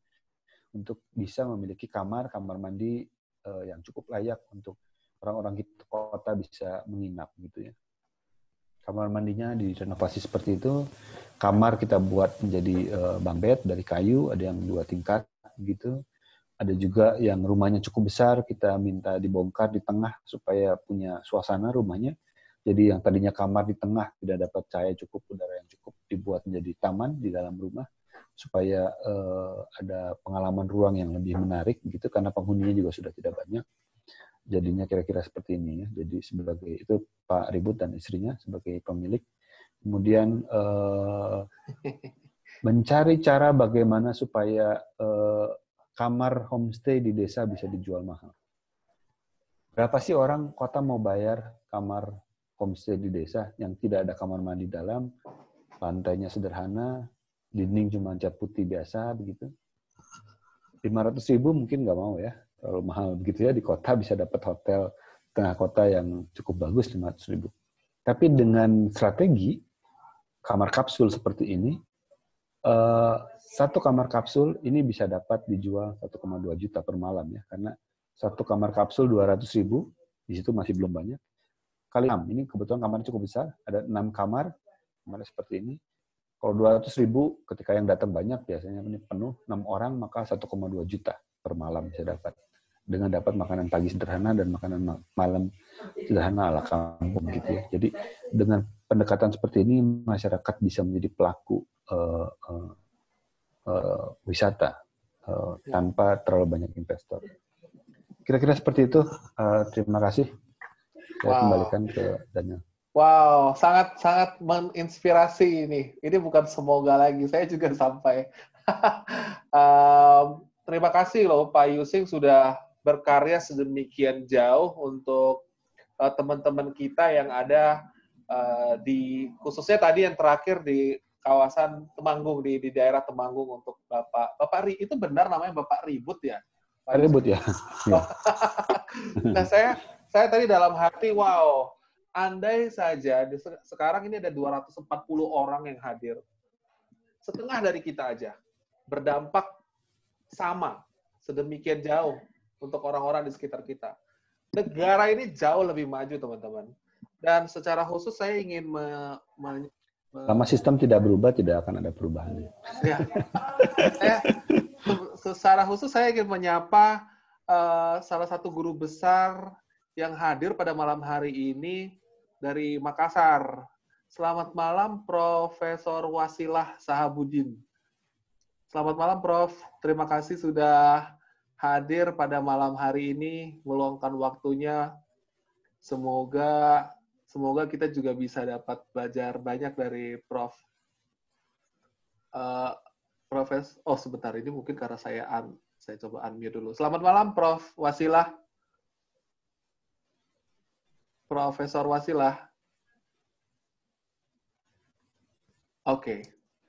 untuk bisa memiliki kamar kamar mandi uh, yang cukup layak untuk orang-orang kota bisa menginap gitu ya. Kamar mandinya direnovasi seperti itu. Kamar kita buat menjadi uh, bang bed dari kayu, ada yang dua tingkat gitu. Ada juga yang rumahnya cukup besar, kita minta dibongkar di tengah supaya punya suasana rumahnya. Jadi yang tadinya kamar di tengah tidak dapat cahaya cukup, udara yang cukup, dibuat menjadi taman di dalam rumah supaya uh, ada pengalaman ruang yang lebih menarik gitu karena penghuninya juga sudah tidak banyak jadinya kira-kira seperti ini ya. Jadi sebagai itu Pak Ribut dan istrinya sebagai pemilik, kemudian uh, mencari cara bagaimana supaya uh, kamar homestay di desa bisa dijual mahal. Berapa sih orang kota mau bayar kamar homestay di desa yang tidak ada kamar mandi dalam, lantainya sederhana, dinding cuma cat putih biasa begitu. 500 ribu mungkin nggak mau ya, terlalu mahal begitu ya di kota bisa dapat hotel tengah kota yang cukup bagus 500 ribu. Tapi dengan strategi kamar kapsul seperti ini, uh, satu kamar kapsul ini bisa dapat dijual 1,2 juta per malam ya, karena satu kamar kapsul 200 ribu, di situ masih belum banyak kali 6. Ini kebetulan kamarnya cukup besar, ada 6 kamar, kamar seperti ini. Kalau 200 ribu, ketika yang datang banyak, biasanya ini penuh, 6 orang, maka 1,2 juta per malam bisa dapat. Dengan dapat makanan pagi sederhana dan makanan malam sederhana ala kampung gitu ya. Jadi dengan pendekatan seperti ini, masyarakat bisa menjadi pelaku uh, uh, uh, wisata uh, tanpa terlalu banyak investor. Kira-kira seperti itu. Uh, terima kasih. Saya wow. kembalikan ke Daniel. Wow, sangat sangat menginspirasi ini. Ini bukan semoga lagi, saya juga sampai. um, terima kasih loh Pak Yusing sudah berkarya sedemikian jauh untuk uh, teman-teman kita yang ada uh, di khususnya tadi yang terakhir di kawasan Temanggung di di daerah Temanggung untuk Bapak Bapak Ri itu benar namanya Bapak Ribut ya? Pak Ribut ya. nah saya saya tadi dalam hati, wow, andai saja sekarang ini ada 240 orang yang hadir. Setengah dari kita aja berdampak sama, sedemikian jauh untuk orang-orang di sekitar kita. Negara ini jauh lebih maju, teman-teman. Dan secara khusus saya ingin me, me, me Lama sistem tidak berubah, tidak akan ada perubahan. Ya. saya, secara khusus saya ingin menyapa uh, salah satu guru besar yang hadir pada malam hari ini dari Makassar. Selamat malam Profesor Wasilah Sahabudin. Selamat malam Prof. Terima kasih sudah hadir pada malam hari ini, meluangkan waktunya. Semoga semoga kita juga bisa dapat belajar banyak dari Prof. Uh, Profes, oh sebentar ini mungkin karena saya un, saya coba unmute dulu. Selamat malam Prof. Wasilah. Profesor Wasilah. Oke. Okay.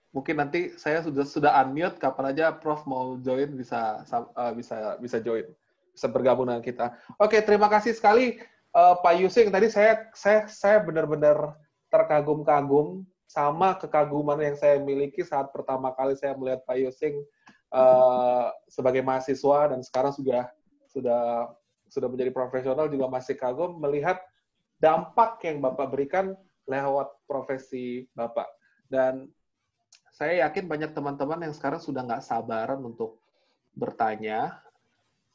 Mungkin nanti saya sudah sudah unmute kapan aja Prof mau join bisa uh, bisa bisa join. Bisa bergabung dengan kita. Oke, okay, terima kasih sekali uh, Pak Yusing. Tadi saya saya saya benar-benar terkagum-kagum sama kekaguman yang saya miliki saat pertama kali saya melihat Pak Yusing uh, sebagai mahasiswa dan sekarang sudah sudah sudah menjadi profesional juga masih kagum melihat dampak yang Bapak berikan lewat profesi Bapak. Dan saya yakin banyak teman-teman yang sekarang sudah nggak sabaran untuk bertanya.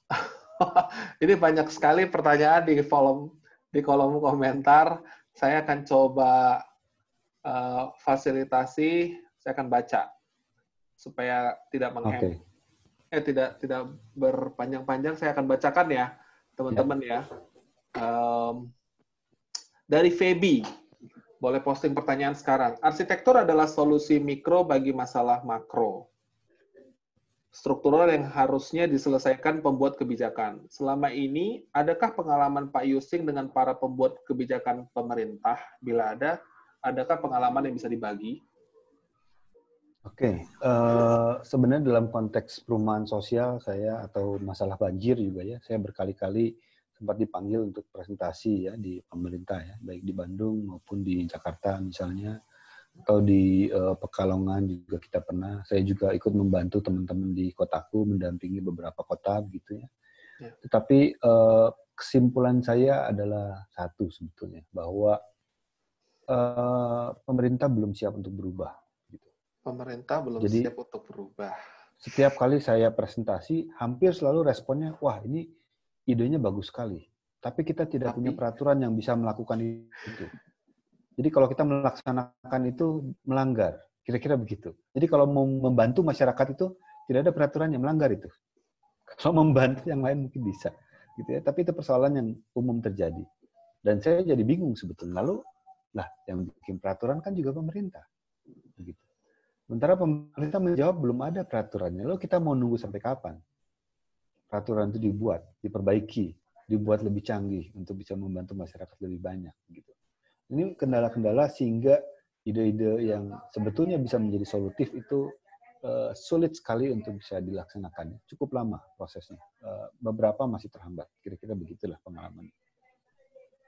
Ini banyak sekali pertanyaan di kolom di kolom komentar. Saya akan coba uh, fasilitasi, saya akan baca supaya tidak menghem. Okay. Eh tidak tidak berpanjang-panjang. Saya akan bacakan ya, teman-teman ya. ya. Um, dari Feby, boleh posting pertanyaan sekarang. Arsitektur adalah solusi mikro bagi masalah makro. Struktural yang harusnya diselesaikan pembuat kebijakan. Selama ini, adakah pengalaman Pak Yusing dengan para pembuat kebijakan pemerintah? Bila ada, adakah pengalaman yang bisa dibagi? Oke, okay. uh, eh, sebenarnya dalam konteks perumahan sosial saya atau masalah banjir juga ya, saya berkali-kali sempat dipanggil untuk presentasi ya di pemerintah ya, baik di Bandung maupun di Jakarta misalnya atau di uh, Pekalongan juga kita pernah. Saya juga ikut membantu teman-teman di kotaku mendampingi beberapa kota gitu ya. ya. Tetapi uh, kesimpulan saya adalah satu sebetulnya bahwa uh, pemerintah belum siap untuk berubah. Gitu. Pemerintah belum Jadi, siap untuk berubah. Setiap kali saya presentasi, hampir selalu responnya, wah ini idenya bagus sekali, tapi kita tidak tapi... punya peraturan yang bisa melakukan itu. Jadi kalau kita melaksanakan itu melanggar, kira-kira begitu. Jadi kalau mau membantu masyarakat itu tidak ada peraturan yang melanggar itu. Kalau membantu yang lain mungkin bisa. gitu ya. Tapi itu persoalan yang umum terjadi. Dan saya jadi bingung sebetulnya. Lalu, lah yang bikin peraturan kan juga pemerintah. Begitu. Sementara pemerintah menjawab belum ada peraturannya. Lalu kita mau nunggu sampai kapan? Peraturan itu dibuat, diperbaiki, dibuat lebih canggih untuk bisa membantu masyarakat lebih banyak. Gitu. Ini kendala-kendala sehingga ide-ide yang sebetulnya bisa menjadi solutif itu uh, sulit sekali untuk bisa dilaksanakan. Cukup lama prosesnya. Uh, beberapa masih terhambat. Kira-kira begitulah pengalaman.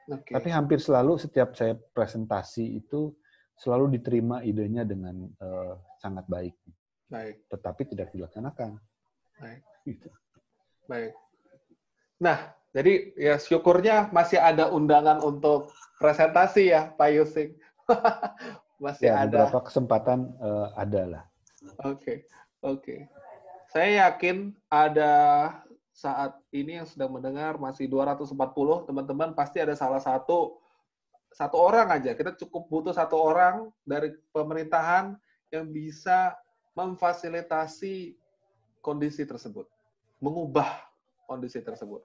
Okay. Tapi hampir selalu setiap saya presentasi itu selalu diterima idenya dengan uh, sangat baik. Baik. Tetapi tidak dilaksanakan. Baik. Gitu. Baik. Nah, jadi ya syukurnya masih ada undangan untuk presentasi ya Pak Yusing. masih ya, ada. Beberapa kesempatan uh, ada lah. Oke, okay. oke. Okay. Saya yakin ada saat ini yang sedang mendengar masih 240 teman-teman pasti ada salah satu satu orang aja kita cukup butuh satu orang dari pemerintahan yang bisa memfasilitasi kondisi tersebut mengubah kondisi tersebut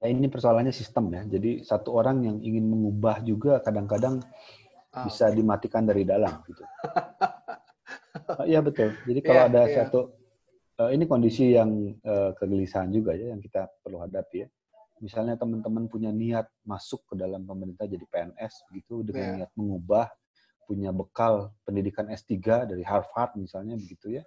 ya, ini persoalannya sistem ya jadi satu orang yang ingin mengubah juga kadang-kadang ah, bisa dimatikan dari dalam gitu Iya betul jadi kalau yeah, ada yeah. satu uh, ini kondisi yang uh, kegelisahan juga ya yang kita perlu hadapi ya. Misalnya teman-teman punya niat masuk ke dalam pemerintah jadi PNS begitu dengan yeah. niat mengubah, punya bekal pendidikan S3 dari Harvard misalnya begitu ya.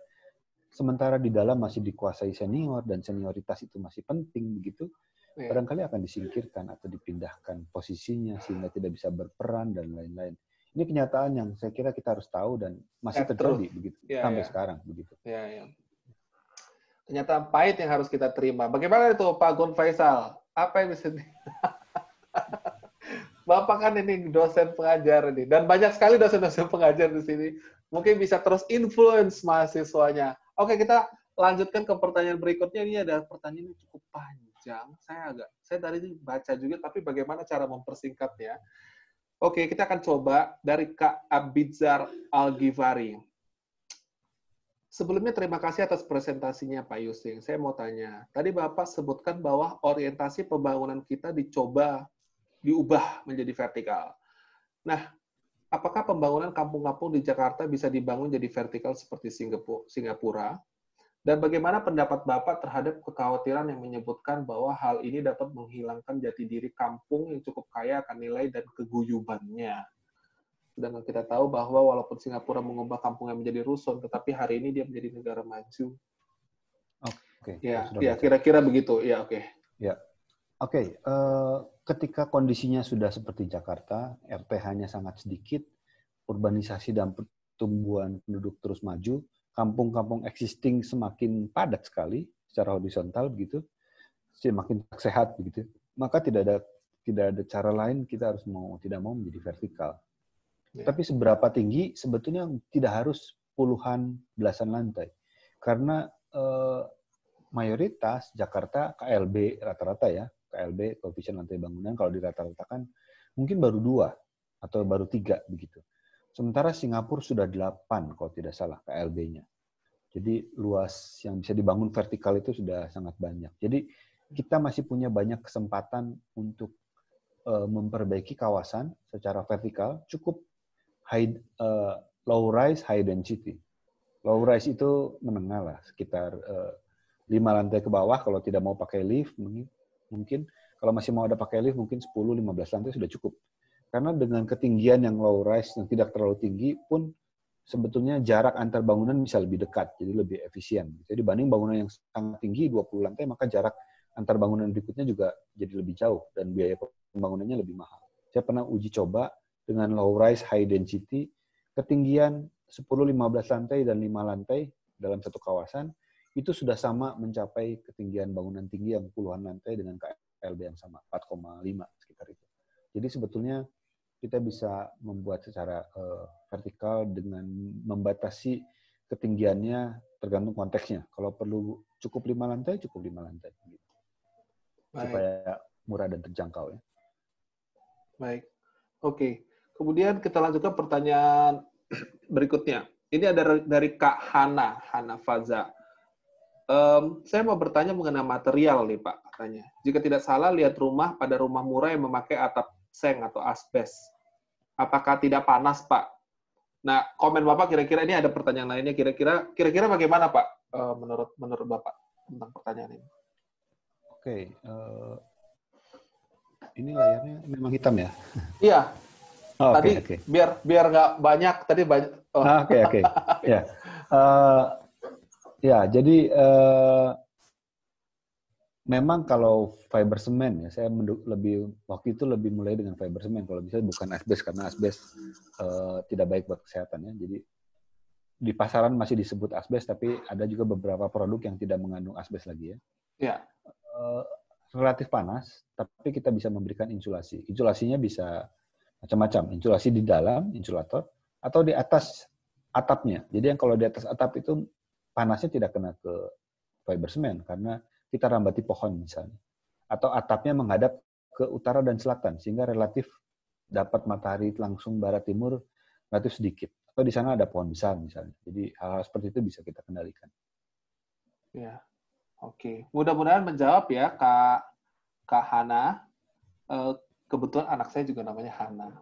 Sementara di dalam masih dikuasai senior dan senioritas itu masih penting begitu, yeah. barangkali akan disingkirkan atau dipindahkan posisinya sehingga tidak bisa berperan dan lain-lain. Ini kenyataan yang saya kira kita harus tahu dan masih yeah, terjadi begitu yeah, sampai yeah. sekarang begitu. Yeah, yeah kenyataan pahit yang harus kita terima. Bagaimana itu Pak Gun Faisal? Apa yang bisa. Bapak kan ini dosen pengajar ini dan banyak sekali dosen-dosen pengajar di sini. Mungkin bisa terus influence mahasiswanya. Oke, kita lanjutkan ke pertanyaan berikutnya. Ini ada pertanyaan yang cukup panjang. Saya agak saya ini baca juga tapi bagaimana cara mempersingkatnya? Oke, kita akan coba dari Kak Abidzar Al-Ghifari. Sebelumnya terima kasih atas presentasinya Pak Yusing. Saya mau tanya, tadi Bapak sebutkan bahwa orientasi pembangunan kita dicoba diubah menjadi vertikal. Nah, apakah pembangunan kampung-kampung di Jakarta bisa dibangun jadi vertikal seperti Singapura? Dan bagaimana pendapat Bapak terhadap kekhawatiran yang menyebutkan bahwa hal ini dapat menghilangkan jati diri kampung yang cukup kaya akan nilai dan keguyubannya? Sedangkan kita tahu bahwa walaupun Singapura mengubah kampungnya menjadi rusun, tetapi hari ini dia menjadi negara maju. Oke. Okay. Ya, ya kira-kira begitu. Ya, oke. Okay. Ya. Oke, okay. uh, eh, ketika kondisinya sudah seperti Jakarta, RPH-nya sangat sedikit, urbanisasi dan pertumbuhan penduduk terus maju, kampung-kampung existing semakin padat sekali secara horizontal begitu, semakin sehat begitu, maka tidak ada tidak ada cara lain kita harus mau tidak mau menjadi vertikal. Ya. Tapi seberapa tinggi sebetulnya tidak harus puluhan belasan lantai. Karena eh, mayoritas Jakarta KLB rata-rata ya, KLB koefisien lantai bangunan kalau dirata-ratakan mungkin baru dua atau baru tiga begitu. Sementara Singapura sudah delapan kalau tidak salah KLB-nya. Jadi luas yang bisa dibangun vertikal itu sudah sangat banyak. Jadi kita masih punya banyak kesempatan untuk uh, memperbaiki kawasan secara vertikal cukup high uh, low rise high density. Low rise itu menengah lah, sekitar uh, lima lantai ke bawah kalau tidak mau pakai lift mungkin kalau masih mau ada pakai lift mungkin 10 15 lantai sudah cukup. Karena dengan ketinggian yang low rise yang tidak terlalu tinggi pun sebetulnya jarak antar bangunan bisa lebih dekat, jadi lebih efisien. Jadi dibanding bangunan yang sangat tinggi 20 lantai maka jarak antar bangunan berikutnya juga jadi lebih jauh dan biaya pembangunannya lebih mahal. Saya pernah uji coba dengan low rise high density ketinggian 10-15 lantai dan 5 lantai dalam satu kawasan itu sudah sama mencapai ketinggian bangunan tinggi yang puluhan lantai dengan KLB yang sama 4,5 sekitar itu. Jadi sebetulnya kita bisa membuat secara uh, vertikal dengan membatasi ketinggiannya tergantung konteksnya. Kalau perlu cukup lima lantai, cukup lima lantai. Gitu. Supaya murah dan terjangkau ya. Baik. Oke. Okay. Kemudian kita lanjutkan pertanyaan berikutnya. Ini ada dari Kak Hana, Hana Faza. Um, saya mau bertanya mengenai material nih Pak, katanya. Jika tidak salah, lihat rumah pada rumah murah yang memakai atap seng atau asbes. Apakah tidak panas Pak? Nah, komen Bapak kira-kira ini ada pertanyaan lainnya. Kira-kira kira-kira bagaimana Pak uh, menurut menurut Bapak tentang pertanyaan ini? Oke, uh, ini layarnya memang hitam ya? Iya. Oh, tadi okay, okay. biar biar nggak banyak tadi banyak. Oh. Ah, oke oke. Ya. Uh, ya jadi uh, memang kalau fiber semen ya saya lebih waktu itu lebih mulai dengan fiber semen kalau bisa bukan asbes karena asbes uh, tidak baik buat kesehatan ya. Jadi di pasaran masih disebut asbes tapi ada juga beberapa produk yang tidak mengandung asbes lagi ya. Ya. Uh, relatif panas, tapi kita bisa memberikan insulasi. Insulasinya bisa macam-macam. Insulasi di dalam, insulator, atau di atas atapnya. Jadi yang kalau di atas atap itu panasnya tidak kena ke fiber semen, karena kita rambati pohon misalnya. Atau atapnya menghadap ke utara dan selatan, sehingga relatif dapat matahari langsung barat-timur relatif sedikit. Atau di sana ada pohon besar misalnya. Jadi hal-hal seperti itu bisa kita kendalikan. Ya, Oke, mudah-mudahan menjawab ya Kak Kak Hana. Uh, kebetulan anak saya juga namanya Hana.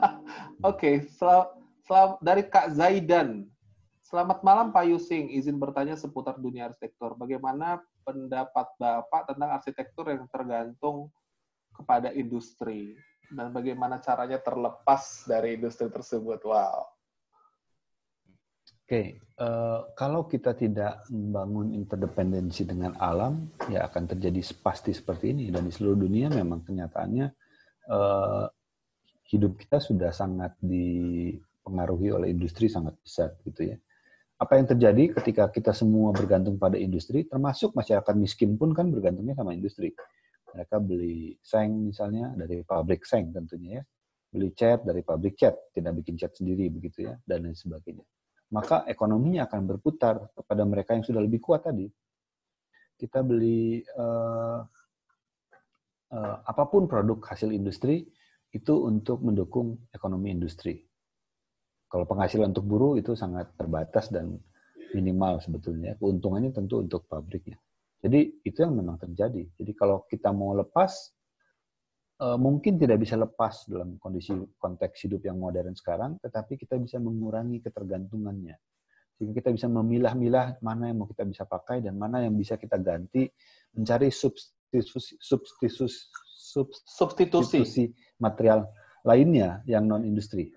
Oke, sel sel dari Kak Zaidan. Selamat malam Pak Yusing, izin bertanya seputar dunia arsitektur. Bagaimana pendapat Bapak tentang arsitektur yang tergantung kepada industri? Dan bagaimana caranya terlepas dari industri tersebut? Wow. Oke, uh, kalau kita tidak membangun interdependensi dengan alam, ya akan terjadi pasti seperti ini. Dan di seluruh dunia memang kenyataannya uh, hidup kita sudah sangat dipengaruhi oleh industri sangat besar, gitu ya. Apa yang terjadi ketika kita semua bergantung pada industri, termasuk masyarakat miskin pun kan bergantungnya sama industri. Mereka beli seng misalnya dari pabrik seng tentunya ya, beli cat dari pabrik cat, tidak bikin cat sendiri begitu ya, dan lain sebagainya maka ekonominya akan berputar kepada mereka yang sudah lebih kuat tadi. Kita beli uh, uh, apa pun produk hasil industri itu untuk mendukung ekonomi industri. Kalau penghasilan untuk buruh itu sangat terbatas dan minimal sebetulnya. Keuntungannya tentu untuk pabriknya. Jadi itu yang memang terjadi. Jadi kalau kita mau lepas uh, mungkin tidak bisa lepas dalam kondisi konteks hidup yang modern sekarang, tetapi kita bisa mengurangi ketergantungannya. Sehingga kita bisa memilah-milah mana yang mau kita bisa pakai dan mana yang bisa kita ganti, mencari substitusi, substitusi, substitusi material lainnya yang non industri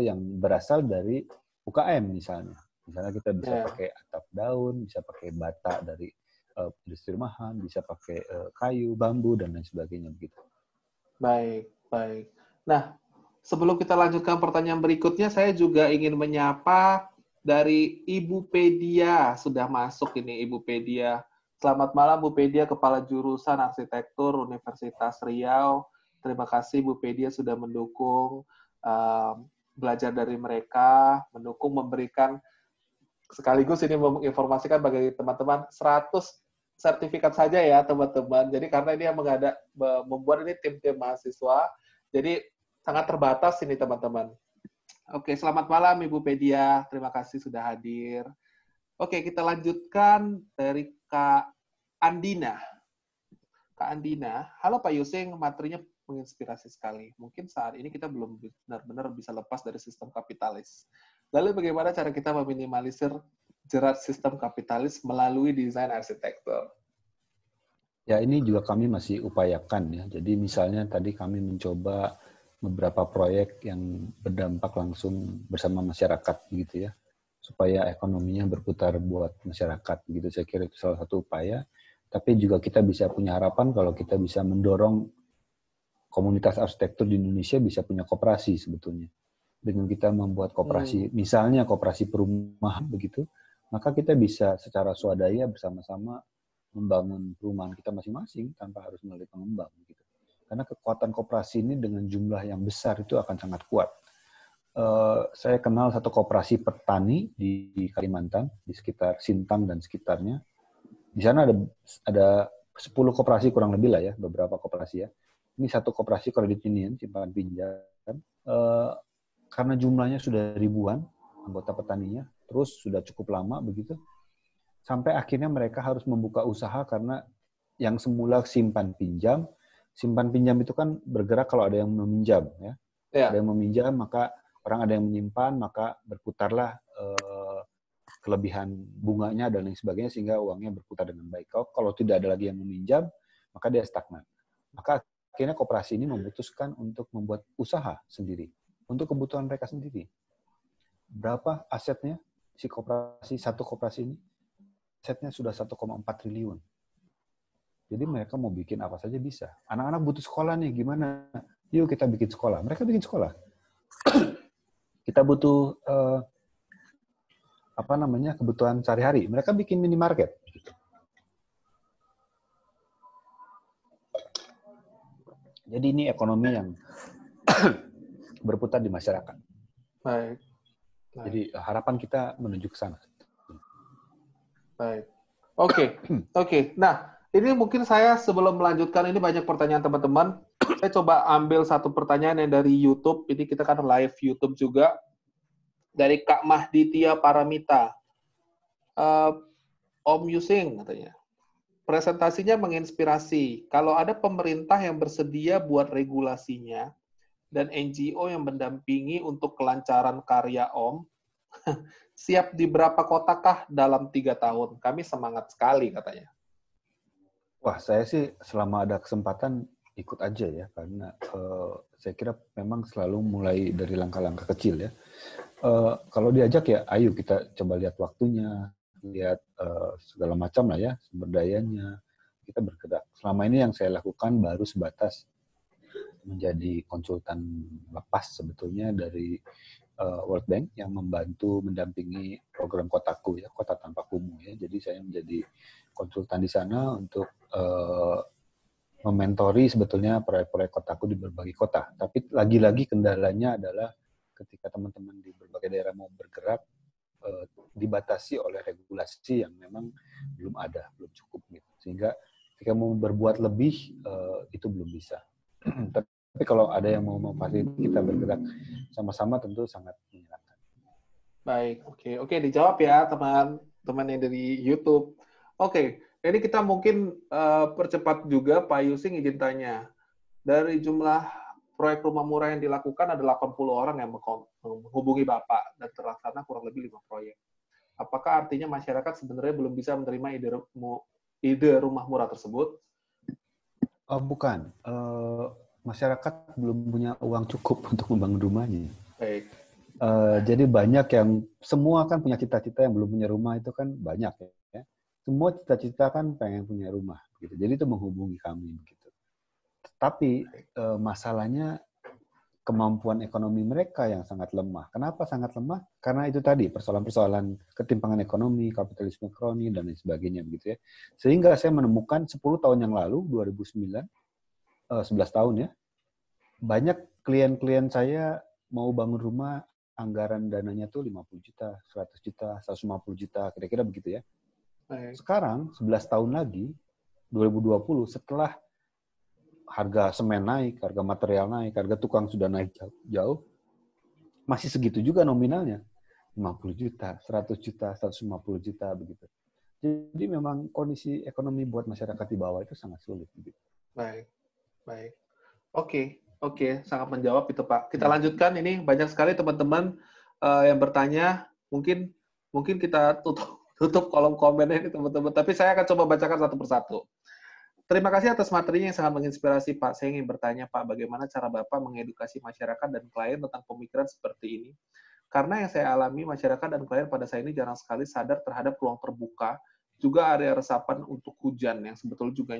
yang berasal dari UKM misalnya. Misalnya kita bisa yeah. pakai atap daun, bisa pakai bata dari uh, industri rumahan, bisa pakai uh, kayu, bambu dan lain sebagainya begitu. Baik, baik. Nah, sebelum kita lanjutkan pertanyaan berikutnya, saya juga ingin menyapa dari Ibu Pedia. Sudah masuk ini Ibu Pedia. Selamat malam Bu Pedia, Kepala Jurusan Arsitektur Universitas Riau. Terima kasih Bu Pedia sudah mendukung um, belajar dari mereka, mendukung memberikan sekaligus ini menginformasikan bagi teman-teman 100 sertifikat saja ya teman-teman. Jadi karena ini yang mengada, membuat ini tim-tim mahasiswa, jadi sangat terbatas ini teman-teman. Oke, selamat malam Ibu Pedia. Terima kasih sudah hadir. Oke, kita lanjutkan dari Kak Andina. Kak Andina, halo Pak Yusing, materinya menginspirasi sekali. Mungkin saat ini kita belum benar-benar bisa lepas dari sistem kapitalis. Lalu bagaimana cara kita meminimalisir jerat sistem kapitalis melalui desain arsitektur. Ya, ini juga kami masih upayakan ya. Jadi misalnya tadi kami mencoba beberapa proyek yang berdampak langsung bersama masyarakat gitu ya. Supaya ekonominya berputar buat masyarakat gitu. Saya kira itu salah satu upaya. Tapi juga kita bisa punya harapan kalau kita bisa mendorong komunitas arsitektur di Indonesia bisa punya koperasi sebetulnya. Dengan kita membuat koperasi, hmm. misalnya koperasi perumahan begitu, maka kita bisa secara swadaya bersama-sama membangun perumahan kita masing-masing tanpa harus melalui pengembang gitu. Karena kekuatan koperasi ini dengan jumlah yang besar itu akan sangat kuat. Uh, saya kenal satu koperasi petani di Kalimantan, di sekitar Sintang dan sekitarnya. Di sana ada ada 10 koperasi kurang lebih lah ya, beberapa koperasi ya. Ini satu koperasi kredit union, simpan pinjam. Uh, karena jumlahnya sudah ribuan anggota petaninya, terus sudah cukup lama begitu, sampai akhirnya mereka harus membuka usaha karena yang semula simpan pinjam, simpan pinjam itu kan bergerak kalau ada yang meminjam ya. ya. Ada yang meminjam maka orang ada yang menyimpan maka berputarlah eh, kelebihan bunganya dan lain sebagainya sehingga uangnya berputar dengan baik. Kalau, kalau tidak ada lagi yang meminjam maka dia stagnan. Maka akhirnya koperasi ini memutuskan untuk membuat usaha sendiri untuk kebutuhan mereka sendiri. Berapa asetnya si koperasi satu koperasi ini? Asetnya sudah 1,4 triliun. Jadi mereka mau bikin apa saja bisa. Anak-anak butuh sekolah nih, gimana? Yuk kita bikin sekolah. Mereka bikin sekolah. kita butuh uh, apa namanya kebutuhan sehari-hari. Mereka bikin minimarket. Jadi ini ekonomi yang berputar di masyarakat. Baik. Baik. Jadi harapan kita menuju ke sana. Baik. Oke, okay. oke. Okay. Nah, ini mungkin saya sebelum melanjutkan ini banyak pertanyaan teman-teman. Saya coba ambil satu pertanyaan yang dari YouTube. Ini kita kan live YouTube juga dari Kak Mahditia Paramita. Uh, Om Yusing katanya. Presentasinya menginspirasi. Kalau ada pemerintah yang bersedia buat regulasinya, dan NGO yang mendampingi untuk kelancaran karya Om. Siap di berapa kotakah dalam tiga tahun? Kami semangat sekali katanya. Wah, saya sih selama ada kesempatan ikut aja ya, karena uh, saya kira memang selalu mulai dari langkah-langkah kecil ya. Uh, kalau diajak ya, ayo kita coba lihat waktunya, lihat uh, segala macam lah ya, sumber dayanya, kita bergerak. Selama ini yang saya lakukan baru sebatas menjadi konsultan lepas sebetulnya dari uh, World Bank yang membantu mendampingi program kotaku ya kota tanpa kumuh ya. Jadi saya menjadi konsultan di sana untuk uh, mementori sebetulnya proyek-proyek kotaku di berbagai kota. Tapi lagi-lagi kendalanya adalah ketika teman-teman di berbagai daerah mau bergerak uh, dibatasi oleh regulasi yang memang belum ada belum cukup gitu sehingga ketika mau berbuat lebih uh, itu belum bisa Tapi kalau ada yang mau memfasilitasi kita bergerak sama-sama tentu sangat menyenangkan. Baik, oke. Oke, dijawab ya teman-teman yang dari YouTube. Oke, ini kita mungkin uh, percepat juga Pak Yusing izin tanya. Dari jumlah proyek rumah murah yang dilakukan ada 80 orang yang menghubungi Bapak dan terlaksana kurang lebih 5 proyek. Apakah artinya masyarakat sebenarnya belum bisa menerima ide, ide rumah murah tersebut? Oh, bukan. Uh, masyarakat belum punya uang cukup untuk membangun rumahnya. Baik. Uh, jadi banyak yang semua kan punya cita-cita yang belum punya rumah itu kan banyak ya. Semua cita-cita kan pengen punya rumah gitu. Jadi itu menghubungi kami gitu. Tapi uh, masalahnya kemampuan ekonomi mereka yang sangat lemah. Kenapa sangat lemah? Karena itu tadi persoalan-persoalan ketimpangan ekonomi, kapitalisme kroni dan lain sebagainya begitu ya. Sehingga saya menemukan 10 tahun yang lalu 2009 uh, eh, 11 tahun ya, banyak klien-klien saya mau bangun rumah, anggaran dananya tuh 50 juta, 100 juta, 150 juta, kira-kira begitu ya. Sekarang, 11 tahun lagi, 2020, setelah harga semen naik, harga material naik, harga tukang sudah naik jauh, jauh masih segitu juga nominalnya. 50 juta, 100 juta, 150 juta, begitu. Jadi memang kondisi ekonomi buat masyarakat di bawah itu sangat sulit. Begitu. Baik. Baik. Oke, oke, sangat menjawab itu Pak. Kita lanjutkan ini banyak sekali teman-teman uh, yang bertanya. Mungkin mungkin kita tutup tutup kolom komennya ini teman-teman. Tapi saya akan coba bacakan satu persatu. Terima kasih atas materinya yang sangat menginspirasi Pak. Saya ingin bertanya Pak, bagaimana cara Bapak mengedukasi masyarakat dan klien tentang pemikiran seperti ini? Karena yang saya alami, masyarakat dan klien pada saya ini jarang sekali sadar terhadap ruang terbuka, juga area resapan untuk hujan yang sebetulnya juga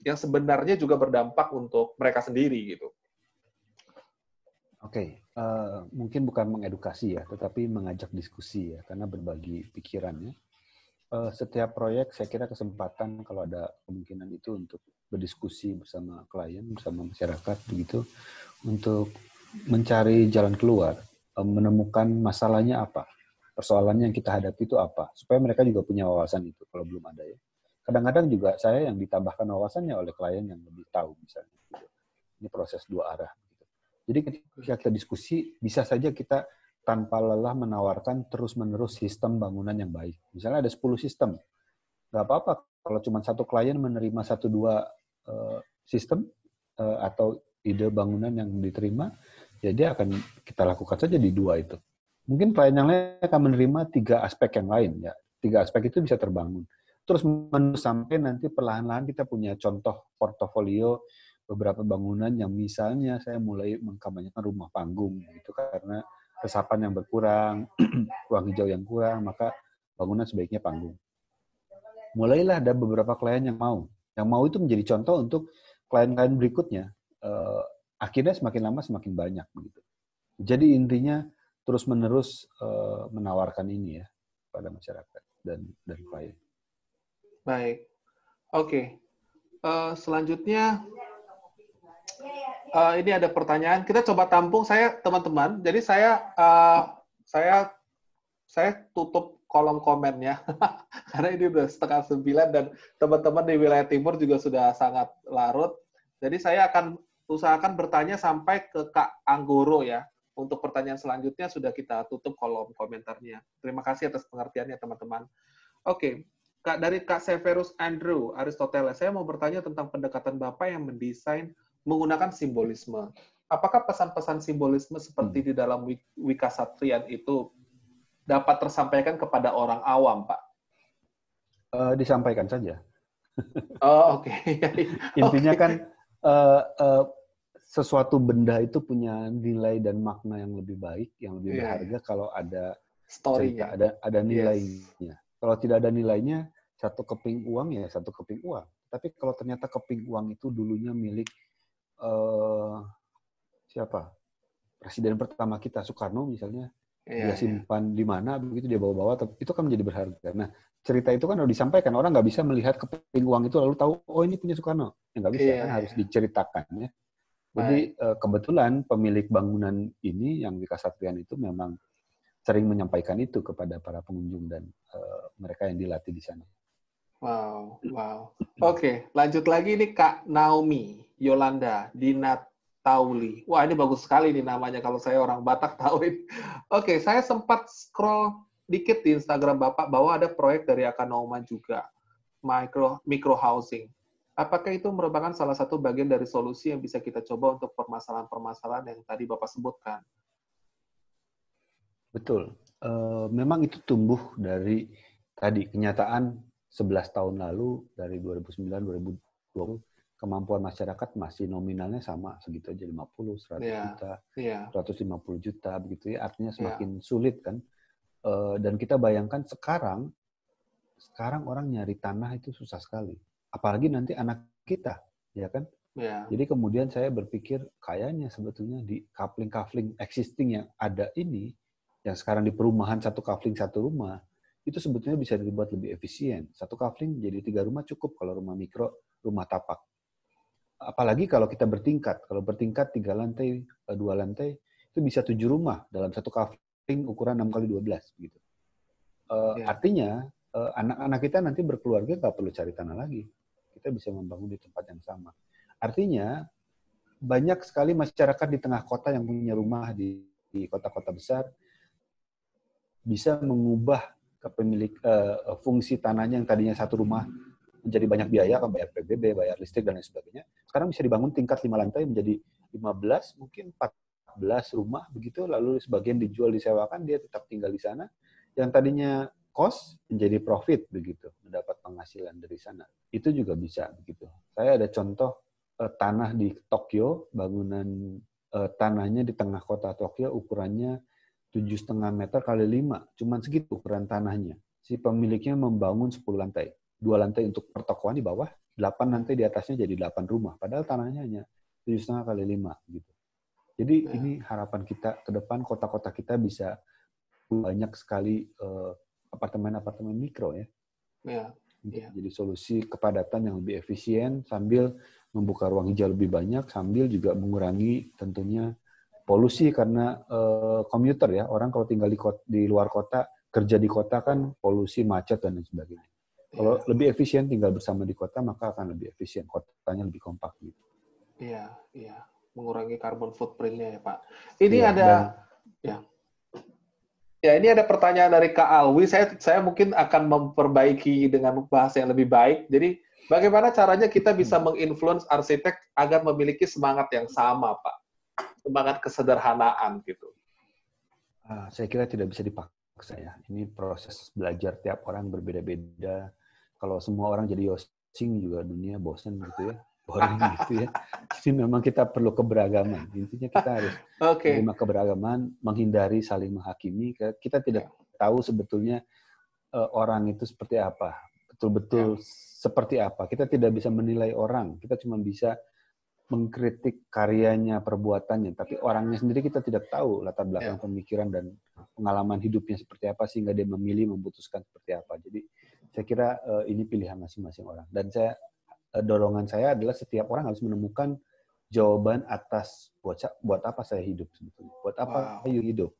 yang sebenarnya juga berdampak untuk mereka sendiri gitu. Oke, okay. uh, eh, mungkin bukan mengedukasi ya, tetapi mengajak diskusi ya, karena berbagi pikirannya. Uh, setiap proyek saya kira kesempatan kalau ada kemungkinan itu untuk berdiskusi bersama klien, bersama masyarakat begitu, untuk mencari jalan keluar, uh, menemukan masalahnya apa, persoalannya yang kita hadapi itu apa, supaya mereka juga punya wawasan itu kalau belum ada ya kadang-kadang juga saya yang ditambahkan wawasannya oleh klien yang lebih tahu misalnya ini proses dua arah gitu. jadi ketika kita diskusi bisa saja kita tanpa lelah menawarkan terus-menerus sistem bangunan yang baik misalnya ada 10 sistem nggak apa-apa kalau cuma satu klien menerima satu dua uh, sistem uh, atau ide bangunan yang diterima, ya dia akan kita lakukan saja di dua itu. Mungkin klien yang lain akan menerima tiga aspek yang lain ya. Tiga aspek itu bisa terbangun. Terus sampai nanti perlahan-lahan kita punya contoh portofolio beberapa bangunan yang misalnya saya mulai mengkampanyekan rumah panggung gitu karena resapan yang berkurang, ruang hijau yang kurang, maka bangunan sebaiknya panggung. Mulailah ada beberapa klien yang mau. Yang mau itu menjadi contoh untuk klien-klien berikutnya. Uh, akhirnya semakin lama semakin banyak begitu. Jadi intinya terus-menerus uh, menawarkan ini ya pada masyarakat dan dan klien. Baik. Oke. Okay. Uh, selanjutnya uh, ini ada pertanyaan. Kita coba tampung saya teman-teman. Jadi saya uh, saya saya tutup kolom komennya karena ini udah setengah sembilan dan teman-teman di wilayah timur juga sudah sangat larut. Jadi saya akan usahakan bertanya sampai ke Kak Anggoro ya. Untuk pertanyaan selanjutnya sudah kita tutup kolom komentarnya. Terima kasih atas pengertiannya teman-teman. Oke, Kak dari Kak Severus Andrew Aristoteles, saya mau bertanya tentang pendekatan Bapak yang mendesain menggunakan simbolisme. Apakah pesan-pesan simbolisme seperti hmm. di dalam Wika Satrian itu dapat tersampaikan kepada orang awam, Pak? Uh, disampaikan saja. Oh, oke. Okay. Intinya okay. kan uh, uh, sesuatu benda itu punya nilai dan makna yang lebih baik, yang lebih yeah. berharga kalau ada story-nya, ada ada nilainya. Yes. Kalau tidak ada nilainya, satu keping uang ya satu keping uang. Tapi kalau ternyata keping uang itu dulunya milik uh, siapa presiden pertama kita Soekarno misalnya yeah, dia iya. simpan yeah. di mana begitu dia bawa-bawa itu kan menjadi berharga. Nah cerita itu kan harus disampaikan orang nggak bisa melihat keping uang itu lalu tahu oh ini punya Soekarno ya nggak bisa yeah, kan harus yeah. diceritakan ya. Jadi uh, kebetulan pemilik bangunan ini yang Wika Satrian itu memang sering menyampaikan itu kepada para pengunjung dan uh, mereka yang dilatih di sana. Wow, wow. Oke, okay, lanjut lagi ini Kak Naomi Yolanda Dinat Tauli. Wah, ini bagus sekali nih namanya kalau saya orang Batak tahu. Oke, okay, saya sempat scroll dikit di Instagram Bapak bahwa ada proyek dari Akanoma juga, micro micro housing. Apakah itu merupakan salah satu bagian dari solusi yang bisa kita coba untuk permasalahan-permasalahan yang tadi Bapak sebutkan? Betul. Uh, memang itu tumbuh dari tadi kenyataan 11 tahun lalu dari 2009 2020 kemampuan masyarakat masih nominalnya sama segitu aja 50 100 yeah. juta yeah. 150 juta begitu ya artinya semakin yeah. sulit kan uh, dan kita bayangkan sekarang sekarang orang nyari tanah itu susah sekali apalagi nanti anak kita ya kan yeah. jadi kemudian saya berpikir kayaknya sebetulnya di coupling-coupling existing yang ada ini yang sekarang di perumahan satu coupling satu rumah itu sebetulnya bisa dibuat lebih efisien. Satu kafling jadi tiga rumah cukup kalau rumah mikro, rumah tapak. Apalagi kalau kita bertingkat. Kalau bertingkat tiga lantai, eh, dua lantai, itu bisa tujuh rumah dalam satu kafling ukuran 6 kali 12 begitu. Uh, ya. Artinya uh, anak-anak kita nanti berkeluarga nggak perlu cari tanah lagi. Kita bisa membangun di tempat yang sama. Artinya banyak sekali masyarakat di tengah kota yang punya rumah di kota-kota besar bisa mengubah kepemilik uh, fungsi tanahnya yang tadinya satu rumah menjadi banyak biaya, kan bayar PBB, bayar listrik dan lain sebagainya. Sekarang bisa dibangun tingkat lima lantai menjadi 15, mungkin 14 rumah begitu, lalu sebagian dijual disewakan, dia tetap tinggal di sana. Yang tadinya kos menjadi profit begitu, mendapat penghasilan dari sana. Itu juga bisa begitu. Saya ada contoh uh, tanah di Tokyo, bangunan uh, tanahnya di tengah kota Tokyo ukurannya tujuh setengah meter kali lima, cuman segitu ukuran tanahnya. Si pemiliknya membangun 10 lantai, dua lantai untuk pertokoan di bawah, delapan lantai di atasnya jadi delapan rumah. Padahal tanahnya hanya tujuh setengah kali lima gitu. Jadi ya. ini harapan kita ke depan kota-kota kita bisa banyak sekali eh, apartemen-apartemen mikro ya. Ya. ya. Jadi solusi kepadatan yang lebih efisien sambil membuka ruang hijau lebih banyak sambil juga mengurangi tentunya polusi karena uh, komuter ya orang kalau tinggal di kota, di luar kota kerja di kota kan polusi macet dan lain sebagainya. Kalau yeah. lebih efisien tinggal bersama di kota maka akan lebih efisien kotanya lebih kompak gitu. Iya iya mengurangi carbon footprintnya ya Pak. Ini yeah, ada dan, ya. Ya, ini ada pertanyaan dari Kak Alwi. Saya saya mungkin akan memperbaiki dengan bahasa yang lebih baik. Jadi, bagaimana caranya kita bisa menginfluence arsitek agar memiliki semangat yang sama, Pak? Semangat kesederhanaan gitu. Uh, saya kira tidak bisa dipaksa ya. Ini proses belajar tiap orang berbeda-beda. Kalau semua orang jadi yosing juga dunia bosan gitu ya boring gitu ya. Jadi memang kita perlu keberagaman. Intinya kita harus okay. menerima keberagaman, menghindari saling menghakimi. Kita tidak ya. tahu sebetulnya uh, orang itu seperti apa, betul-betul ya. seperti apa. Kita tidak bisa menilai orang. Kita cuma bisa mengkritik karyanya, perbuatannya, tapi orangnya sendiri kita tidak tahu latar belakang ya. pemikiran dan pengalaman hidupnya seperti apa sehingga dia memilih memutuskan seperti apa. Jadi saya kira uh, ini pilihan masing-masing orang. Dan saya Eh, dorongan saya adalah setiap orang harus menemukan jawaban atas buat buat apa saya hidup sebetulnya. Buat apa wow. Ayu hidup?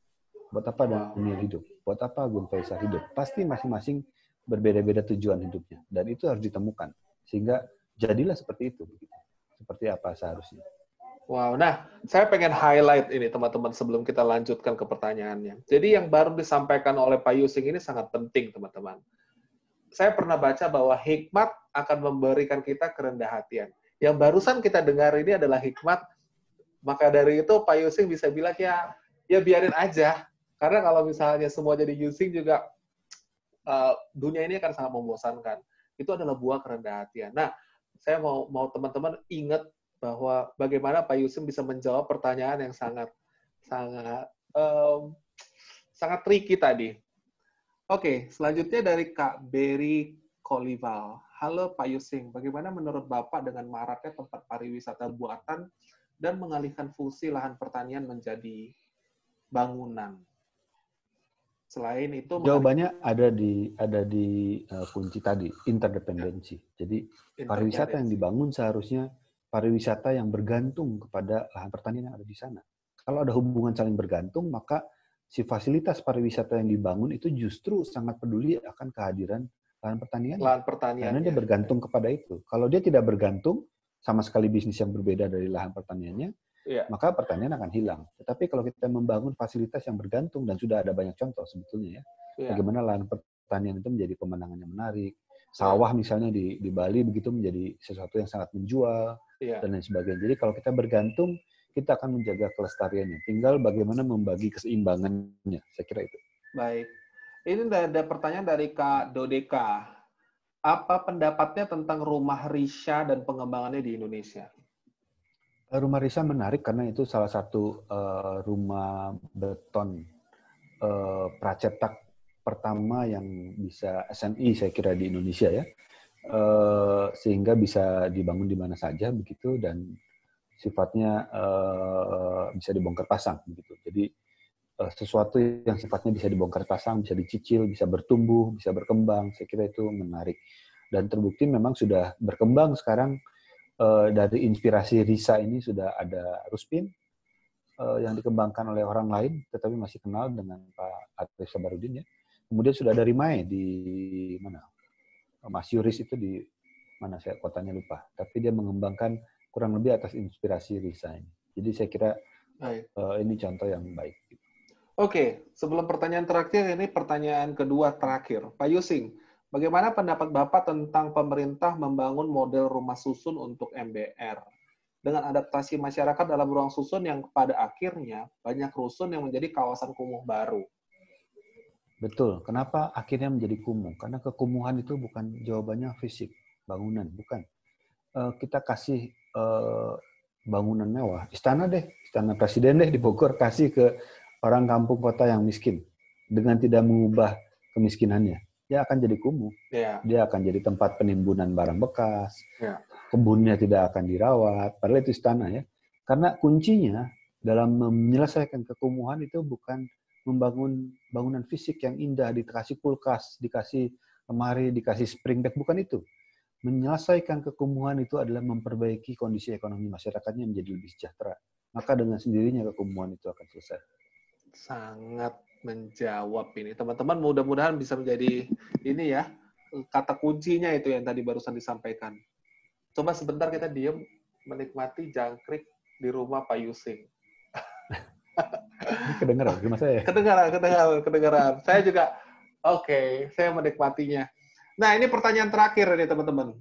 Buat apa wow. Daniel hidup? Buat apa Gun Faisal hidup? Pasti masing-masing berbeda-beda tujuan hidupnya dan itu harus ditemukan sehingga jadilah seperti itu Seperti apa seharusnya. Wow, nah saya pengen highlight ini teman-teman sebelum kita lanjutkan ke pertanyaannya. Jadi yang baru disampaikan oleh Pak Yusing ini sangat penting teman-teman saya pernah baca bahwa hikmat akan memberikan kita kerendah hatian. Yang barusan kita dengar ini adalah hikmat, maka dari itu Pak Yusing bisa bilang ya, ya biarin aja. Karena kalau misalnya semua jadi Yusing juga uh, dunia ini akan sangat membosankan. Itu adalah buah kerendah hatian. Nah, saya mau mau teman-teman ingat bahwa bagaimana Pak Yusing bisa menjawab pertanyaan yang sangat sangat um, sangat tricky tadi Oke, selanjutnya dari Kak Berry Kolival. Halo Pak Yusing, bagaimana menurut Bapak dengan maraknya tempat pariwisata buatan dan mengalihkan fungsi lahan pertanian menjadi bangunan? Selain itu, jawabannya ada di ada di uh, kunci tadi interdependensi. Jadi pariwisata yang dibangun seharusnya pariwisata yang bergantung kepada lahan pertanian yang ada di sana. Kalau ada hubungan saling bergantung, maka si fasilitas pariwisata yang dibangun itu justru sangat peduli akan kehadiran lahan pertanian. Lahan pertanian. Karena dia bergantung kepada itu. Kalau dia tidak bergantung, sama sekali bisnis yang berbeda dari lahan pertaniannya, ya. maka pertanian akan hilang. Tetapi kalau kita membangun fasilitas yang bergantung, dan sudah ada banyak contoh sebetulnya ya, ya. bagaimana lahan pertanian itu menjadi pemandangan yang menarik. Sawah misalnya di, di Bali begitu menjadi sesuatu yang sangat menjual, ya. dan lain sebagainya. Jadi kalau kita bergantung, kita akan menjaga kelestariannya. Tinggal bagaimana membagi keseimbangannya. Saya kira itu. Baik. Ini ada pertanyaan dari Kak Dodeka. Apa pendapatnya tentang rumah Risha dan pengembangannya di Indonesia? Rumah Risha menarik karena itu salah satu uh, rumah beton uh, pracetak pertama yang bisa SMI saya kira di Indonesia ya. Uh, sehingga bisa dibangun di mana saja begitu dan sifatnya uh, bisa dibongkar pasang begitu. Jadi uh, sesuatu yang sifatnya bisa dibongkar pasang, bisa dicicil, bisa bertumbuh, bisa berkembang. Saya kira itu menarik. Dan terbukti memang sudah berkembang sekarang uh, dari inspirasi Risa ini sudah ada Ruspin uh, yang dikembangkan oleh orang lain, tetapi masih kenal dengan Pak Arif Sabarudin ya. Kemudian sudah dari Mai di mana? Mas Yuris itu di mana saya kotanya lupa. Tapi dia mengembangkan kurang lebih atas inspirasi Risa ini. Jadi saya kira uh, ini contoh yang baik. Oke, sebelum pertanyaan terakhir, ini pertanyaan kedua terakhir. Pak Yusing, bagaimana pendapat Bapak tentang pemerintah membangun model rumah susun untuk MBR? Dengan adaptasi masyarakat dalam ruang susun yang pada akhirnya banyak rusun yang menjadi kawasan kumuh baru. Betul. Kenapa akhirnya menjadi kumuh? Karena kekumuhan itu bukan jawabannya fisik, bangunan, bukan. Uh, kita kasih uh, bangunan mewah, istana deh, istana presiden deh di Bogor kasih ke orang kampung kota yang miskin dengan tidak mengubah kemiskinannya, dia akan jadi kumuh. Yeah. Dia akan jadi tempat penimbunan barang bekas. Yeah. Kebunnya tidak akan dirawat, padahal itu istana ya. Karena kuncinya dalam menyelesaikan kekumuhan itu bukan membangun bangunan fisik yang indah, dikasih kulkas, dikasih lemari, dikasih spring bed, bukan itu menyelesaikan kekumuhan itu adalah memperbaiki kondisi ekonomi masyarakatnya menjadi lebih sejahtera. Maka dengan sendirinya kekumuhan itu akan selesai. Sangat menjawab ini. Teman-teman mudah-mudahan bisa menjadi ini ya, kata kuncinya itu yang tadi barusan disampaikan. Coba sebentar kita diem menikmati jangkrik di rumah Pak Yusing. Ini kedengeran rumah saya. Kedengaran, kedengaran, kedengaran. Saya juga oke, okay, saya menikmatinya. Nah, ini pertanyaan terakhir nih teman-teman.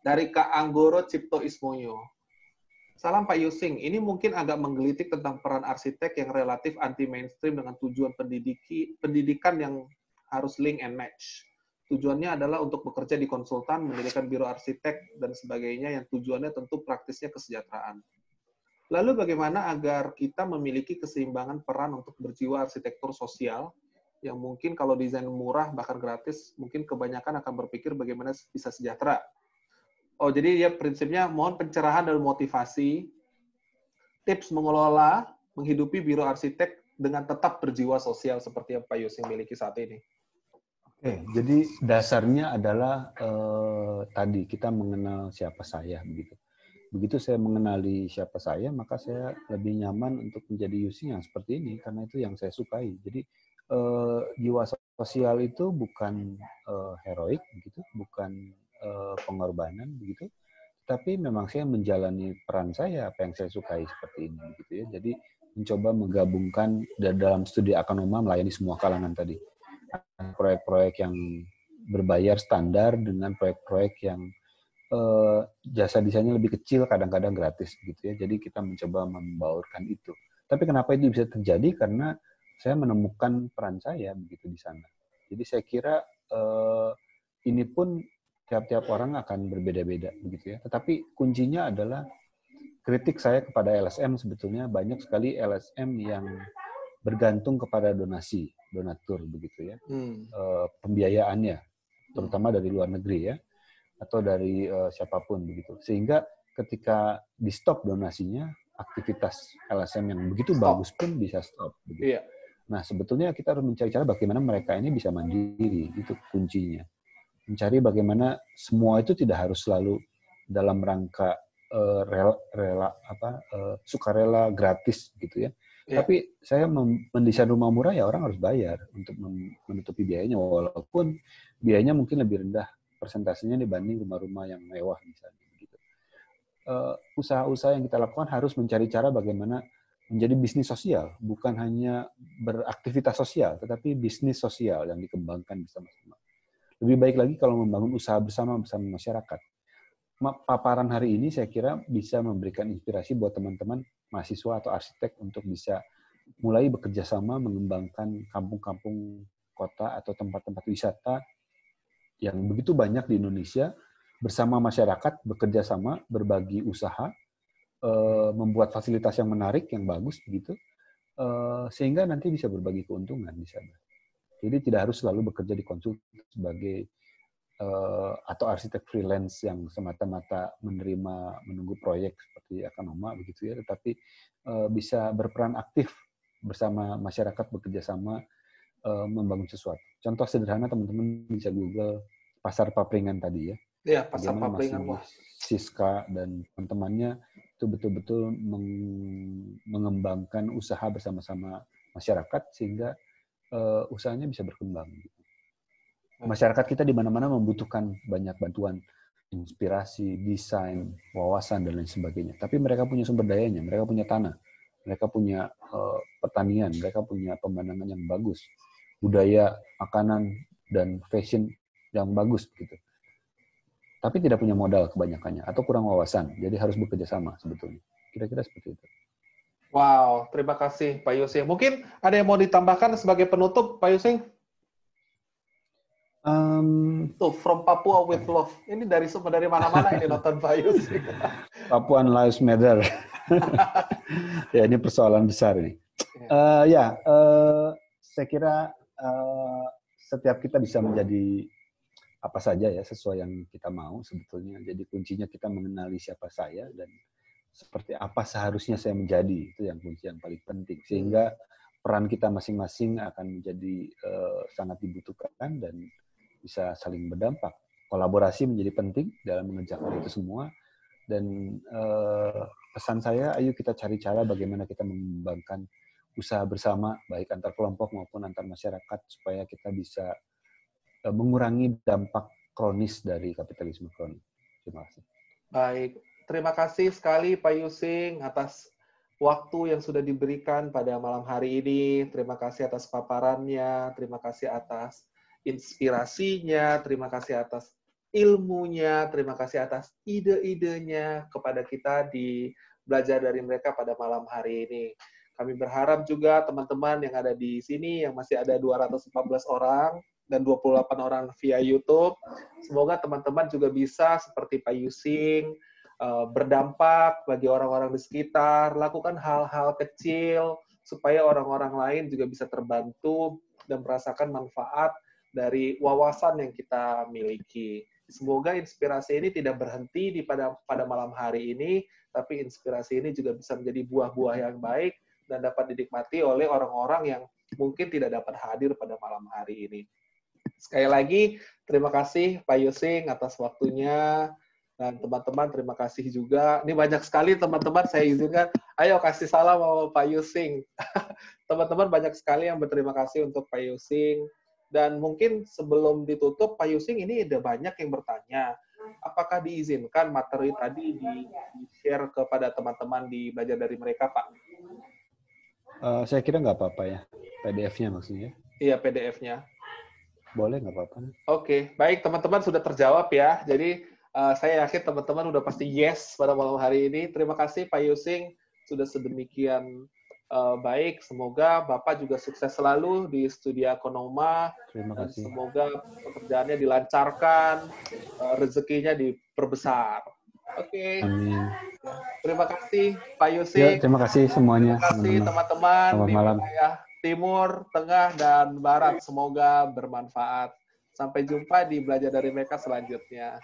Dari Kak Anggoro Cipto Ismoyo. Salam Pak Yusing, ini mungkin agak menggelitik tentang peran arsitek yang relatif anti mainstream dengan tujuan pendidiki, pendidikan yang harus link and match. Tujuannya adalah untuk bekerja di konsultan, mendirikan biro arsitek, dan sebagainya yang tujuannya tentu praktisnya kesejahteraan. Lalu bagaimana agar kita memiliki keseimbangan peran untuk berjiwa arsitektur sosial, yang mungkin kalau desain murah bahkan gratis, mungkin kebanyakan akan berpikir bagaimana bisa sejahtera. Oh, jadi ya prinsipnya mohon pencerahan dan motivasi, tips mengelola, menghidupi biro arsitek dengan tetap berjiwa sosial seperti yang Pak Yusing miliki saat ini. Oke, jadi dasarnya adalah eh, tadi kita mengenal siapa saya begitu. Begitu saya mengenali siapa saya, maka saya lebih nyaman untuk menjadi using yang seperti ini karena itu yang saya sukai. Jadi eh, jiwa sosial itu bukan eh, heroik begitu, bukan eh, pengorbanan begitu, tapi memang saya menjalani peran saya apa yang saya sukai seperti ini begitu ya. Jadi mencoba menggabungkan dalam studi akanoma melayani semua kalangan tadi proyek-proyek yang berbayar standar dengan proyek-proyek yang eh, jasa desainnya lebih kecil, kadang-kadang gratis gitu ya. Jadi kita mencoba membaurkan itu. Tapi kenapa itu bisa terjadi? Karena saya menemukan peran saya begitu di sana. Jadi saya kira eh, ini pun tiap-tiap orang akan berbeda-beda begitu ya. Tetapi kuncinya adalah kritik saya kepada LSM sebetulnya banyak sekali LSM yang bergantung kepada donasi, donatur begitu ya, hmm. uh, pembiayaannya, terutama dari luar negeri ya, atau dari uh, siapa pun begitu. Sehingga ketika di stop donasinya, aktivitas LSM yang begitu stop. bagus pun bisa stop. Begitu. Iya. Nah sebetulnya kita harus mencari cara bagaimana mereka ini bisa mandiri, itu kuncinya. Mencari bagaimana semua itu tidak harus selalu dalam rangka uh, rela, rela apa uh, sukarela gratis gitu ya Yeah. Tapi saya mendesain rumah murah ya orang harus bayar untuk menutupi biayanya walaupun biayanya mungkin lebih rendah persentasenya dibanding rumah-rumah yang mewah misalnya gitu. Uh, usaha-usaha yang kita lakukan harus mencari cara bagaimana menjadi bisnis sosial, bukan hanya beraktivitas sosial, tetapi bisnis sosial yang dikembangkan bersama-sama. Lebih baik lagi kalau membangun usaha bersama bersama masyarakat paparan hari ini saya kira bisa memberikan inspirasi buat teman-teman mahasiswa atau arsitek untuk bisa mulai bekerja sama mengembangkan kampung-kampung kota atau tempat-tempat wisata yang begitu banyak di Indonesia bersama masyarakat bekerja sama berbagi usaha eh, membuat fasilitas yang menarik yang bagus begitu eh, sehingga nanti bisa berbagi keuntungan di sana. Jadi tidak harus selalu bekerja di konsultan sebagai uh, atau arsitek freelance yang semata-mata menerima menunggu proyek seperti Akanoma begitu ya, tetapi uh, bisa berperan aktif bersama masyarakat bekerja sama uh, membangun sesuatu. Contoh sederhana teman-teman bisa Google pasar papringan tadi ya. Iya, pasar Bagaimana papringan. Siska dan teman-temannya itu betul-betul meng mengembangkan usaha bersama-sama masyarakat sehingga uh, usahanya bisa berkembang. Gitu masyarakat kita di mana-mana membutuhkan banyak bantuan inspirasi, desain, wawasan dan lain sebagainya. Tapi mereka punya sumber dayanya, mereka punya tanah, mereka punya uh, pertanian, mereka punya pemandangan yang bagus, budaya, makanan dan fashion yang bagus gitu. Tapi tidak punya modal kebanyakannya atau kurang wawasan, jadi harus bekerja sama sebetulnya. Kira-kira seperti itu. Wow, terima kasih Pak Yusing. Mungkin ada yang mau ditambahkan sebagai penutup, Pak Yusing? Um, Tuh, From Papua with Love. Ini dari semua dari mana-mana ini nonton Bayus. Papuan Lives Matter. ya, ini persoalan besar ini. Uh, ya, uh, saya kira uh, setiap kita bisa menjadi apa saja ya sesuai yang kita mau sebetulnya. Jadi kuncinya kita mengenali siapa saya dan seperti apa seharusnya saya menjadi itu yang kunci yang paling penting sehingga peran kita masing-masing akan menjadi uh, sangat dibutuhkan dan bisa saling berdampak. Kolaborasi menjadi penting dalam mengerjakan itu semua. Dan eh, pesan saya, ayo kita cari cara bagaimana kita mengembangkan usaha bersama, baik antar kelompok maupun antar masyarakat, supaya kita bisa eh, mengurangi dampak kronis dari kapitalisme kronis. Terima kasih. Baik, terima kasih sekali Pak Yusing atas waktu yang sudah diberikan pada malam hari ini. Terima kasih atas paparannya, terima kasih atas inspirasinya, terima kasih atas ilmunya, terima kasih atas ide-idenya kepada kita di belajar dari mereka pada malam hari ini. Kami berharap juga teman-teman yang ada di sini yang masih ada 214 orang dan 28 orang via YouTube, semoga teman-teman juga bisa seperti Pak Yusing eh, berdampak bagi orang-orang di sekitar, lakukan hal-hal kecil supaya orang-orang lain juga bisa terbantu dan merasakan manfaat dari wawasan yang kita miliki. Semoga inspirasi ini tidak berhenti di pada pada malam hari ini, tapi inspirasi ini juga bisa menjadi buah-buah yang baik dan dapat dinikmati oleh orang-orang yang mungkin tidak dapat hadir pada malam hari ini. Sekali lagi, terima kasih Pak Yusing atas waktunya. Dan teman-teman, terima kasih juga. Ini banyak sekali teman-teman, saya izinkan. Ayo kasih salam sama Pak Yusing. teman-teman banyak sekali yang berterima kasih untuk Pak Yusing. Dan mungkin sebelum ditutup, Pak Yusing ini ada banyak yang bertanya, apakah diizinkan materi tadi di-share kepada teman-teman di belajar dari mereka, Pak? Uh, saya kira nggak apa-apa ya, PDF-nya maksudnya. Iya, PDF-nya. Boleh, nggak apa-apa. Oke, okay. baik teman-teman sudah terjawab ya. Jadi uh, saya yakin teman-teman udah pasti yes pada malam hari ini. Terima kasih Pak Yusing sudah sedemikian uh, baik. Semoga Bapak juga sukses selalu di studi Konoma. Terima kasih. semoga pekerjaannya dilancarkan, uh, rezekinya diperbesar. Oke. Okay. Amin. Terima kasih Pak Yusi. Ya, terima kasih semuanya. Terima kasih teman-teman di wilayah timur, tengah, dan barat. Semoga bermanfaat. Sampai jumpa di belajar dari mereka selanjutnya.